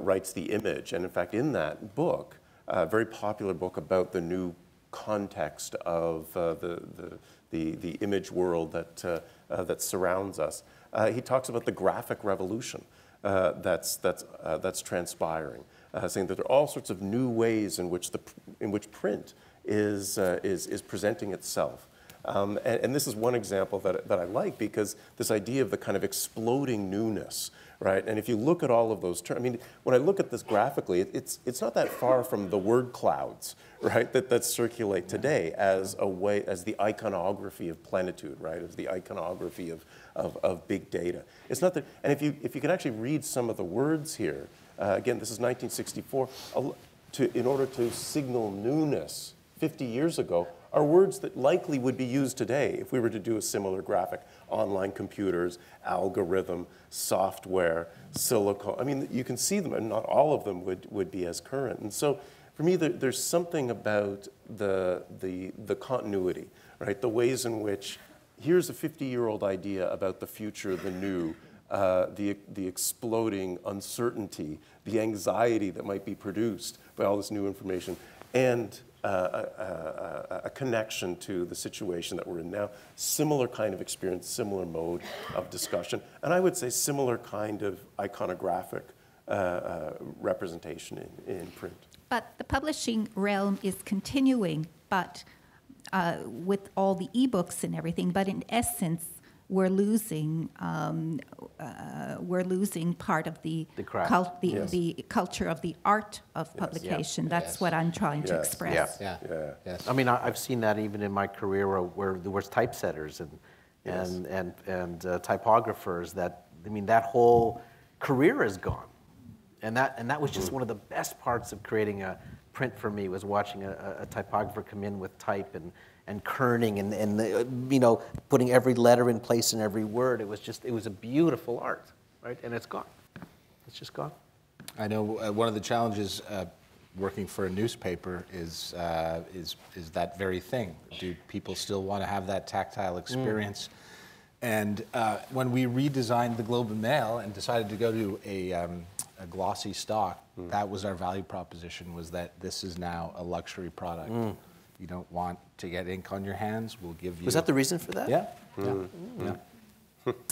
writes The Image, and in fact, in that book, a very popular book about the new context of the, the, the, the image world that, uh, uh, that surrounds us, uh, he talks about the graphic revolution uh, that's, that's, uh, that's transpiring uh, saying that there are all sorts of new ways in which, the, in which print is, uh, is, is presenting itself. Um, and, and, this is one example that, that I like because this idea of the kind of exploding newness, right? And if you look at all of those terms, I mean, when I look at this graphically, it, it's, it's not that far from the word clouds, right, that, that circulate today as a way, as the iconography of plenitude, right, as the iconography of, of, of big data. It's not that, and if you, if you can actually read some of the words here, uh, again, this is 1964. To, in order to signal newness 50 years ago, are words that likely would be used today if we were to do a similar graphic. Online computers, algorithm, software, silicon. I mean, you can see them, and not all of them would, would be as current. And so for me, there, there's something about the, the, the continuity, right? The ways in which here's a 50 year old idea about the future, the new, uh, the, the exploding uncertainty, the anxiety that might be produced by all this new information, and uh, a, a, a, connection to the situation that we're in now. Similar kind of experience, similar mode of discussion, and I would say similar kind of iconographic uh, uh representation in, in print. But the publishing realm is continuing, but uh, with all the ebooks and everything. But in essence, we're losing um, uh, we're losing part of the The craft. cul- the, Yes. the culture of the art of publication. That's Yes. what I'm trying to express. Yeah, Yeah. yes. I mean, I, I've seen that even in my career where, where there was typesetters and, Yes. and, and, and uh, typographers that, I mean, that whole career is gone. And that, and that was just one of the best parts of creating a print for me was watching a, a- typographer come in with type and, and kerning and, and uh, you know, putting every letter in place in every word. It was just, it was a beautiful art, right? And it's gone. It's just gone. I know uh, one of the challenges uh, working for a newspaper is, uh, is, is that very thing. Do people still want to have that tactile experience? And uh, when we redesigned the Globe and Mail and decided to go to a, um, a glossy stock, that was our value proposition, was that this is now a luxury product. You don't want to get ink on your hands, we'll give you... Was that the reason for that? Yeah, yeah, yeah.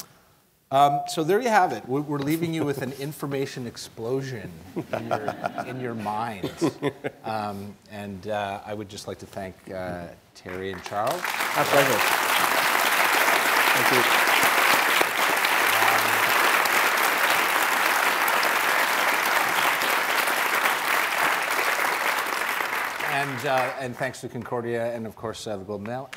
Um, so there you have it. We're, leaving you with an information explosion in your, in your minds. Um, and uh, I would just like to thank uh, Terry and Charles. My pleasure. Thank you. And, uh, and thanks to Concordia and, of course, uh, the and Mail.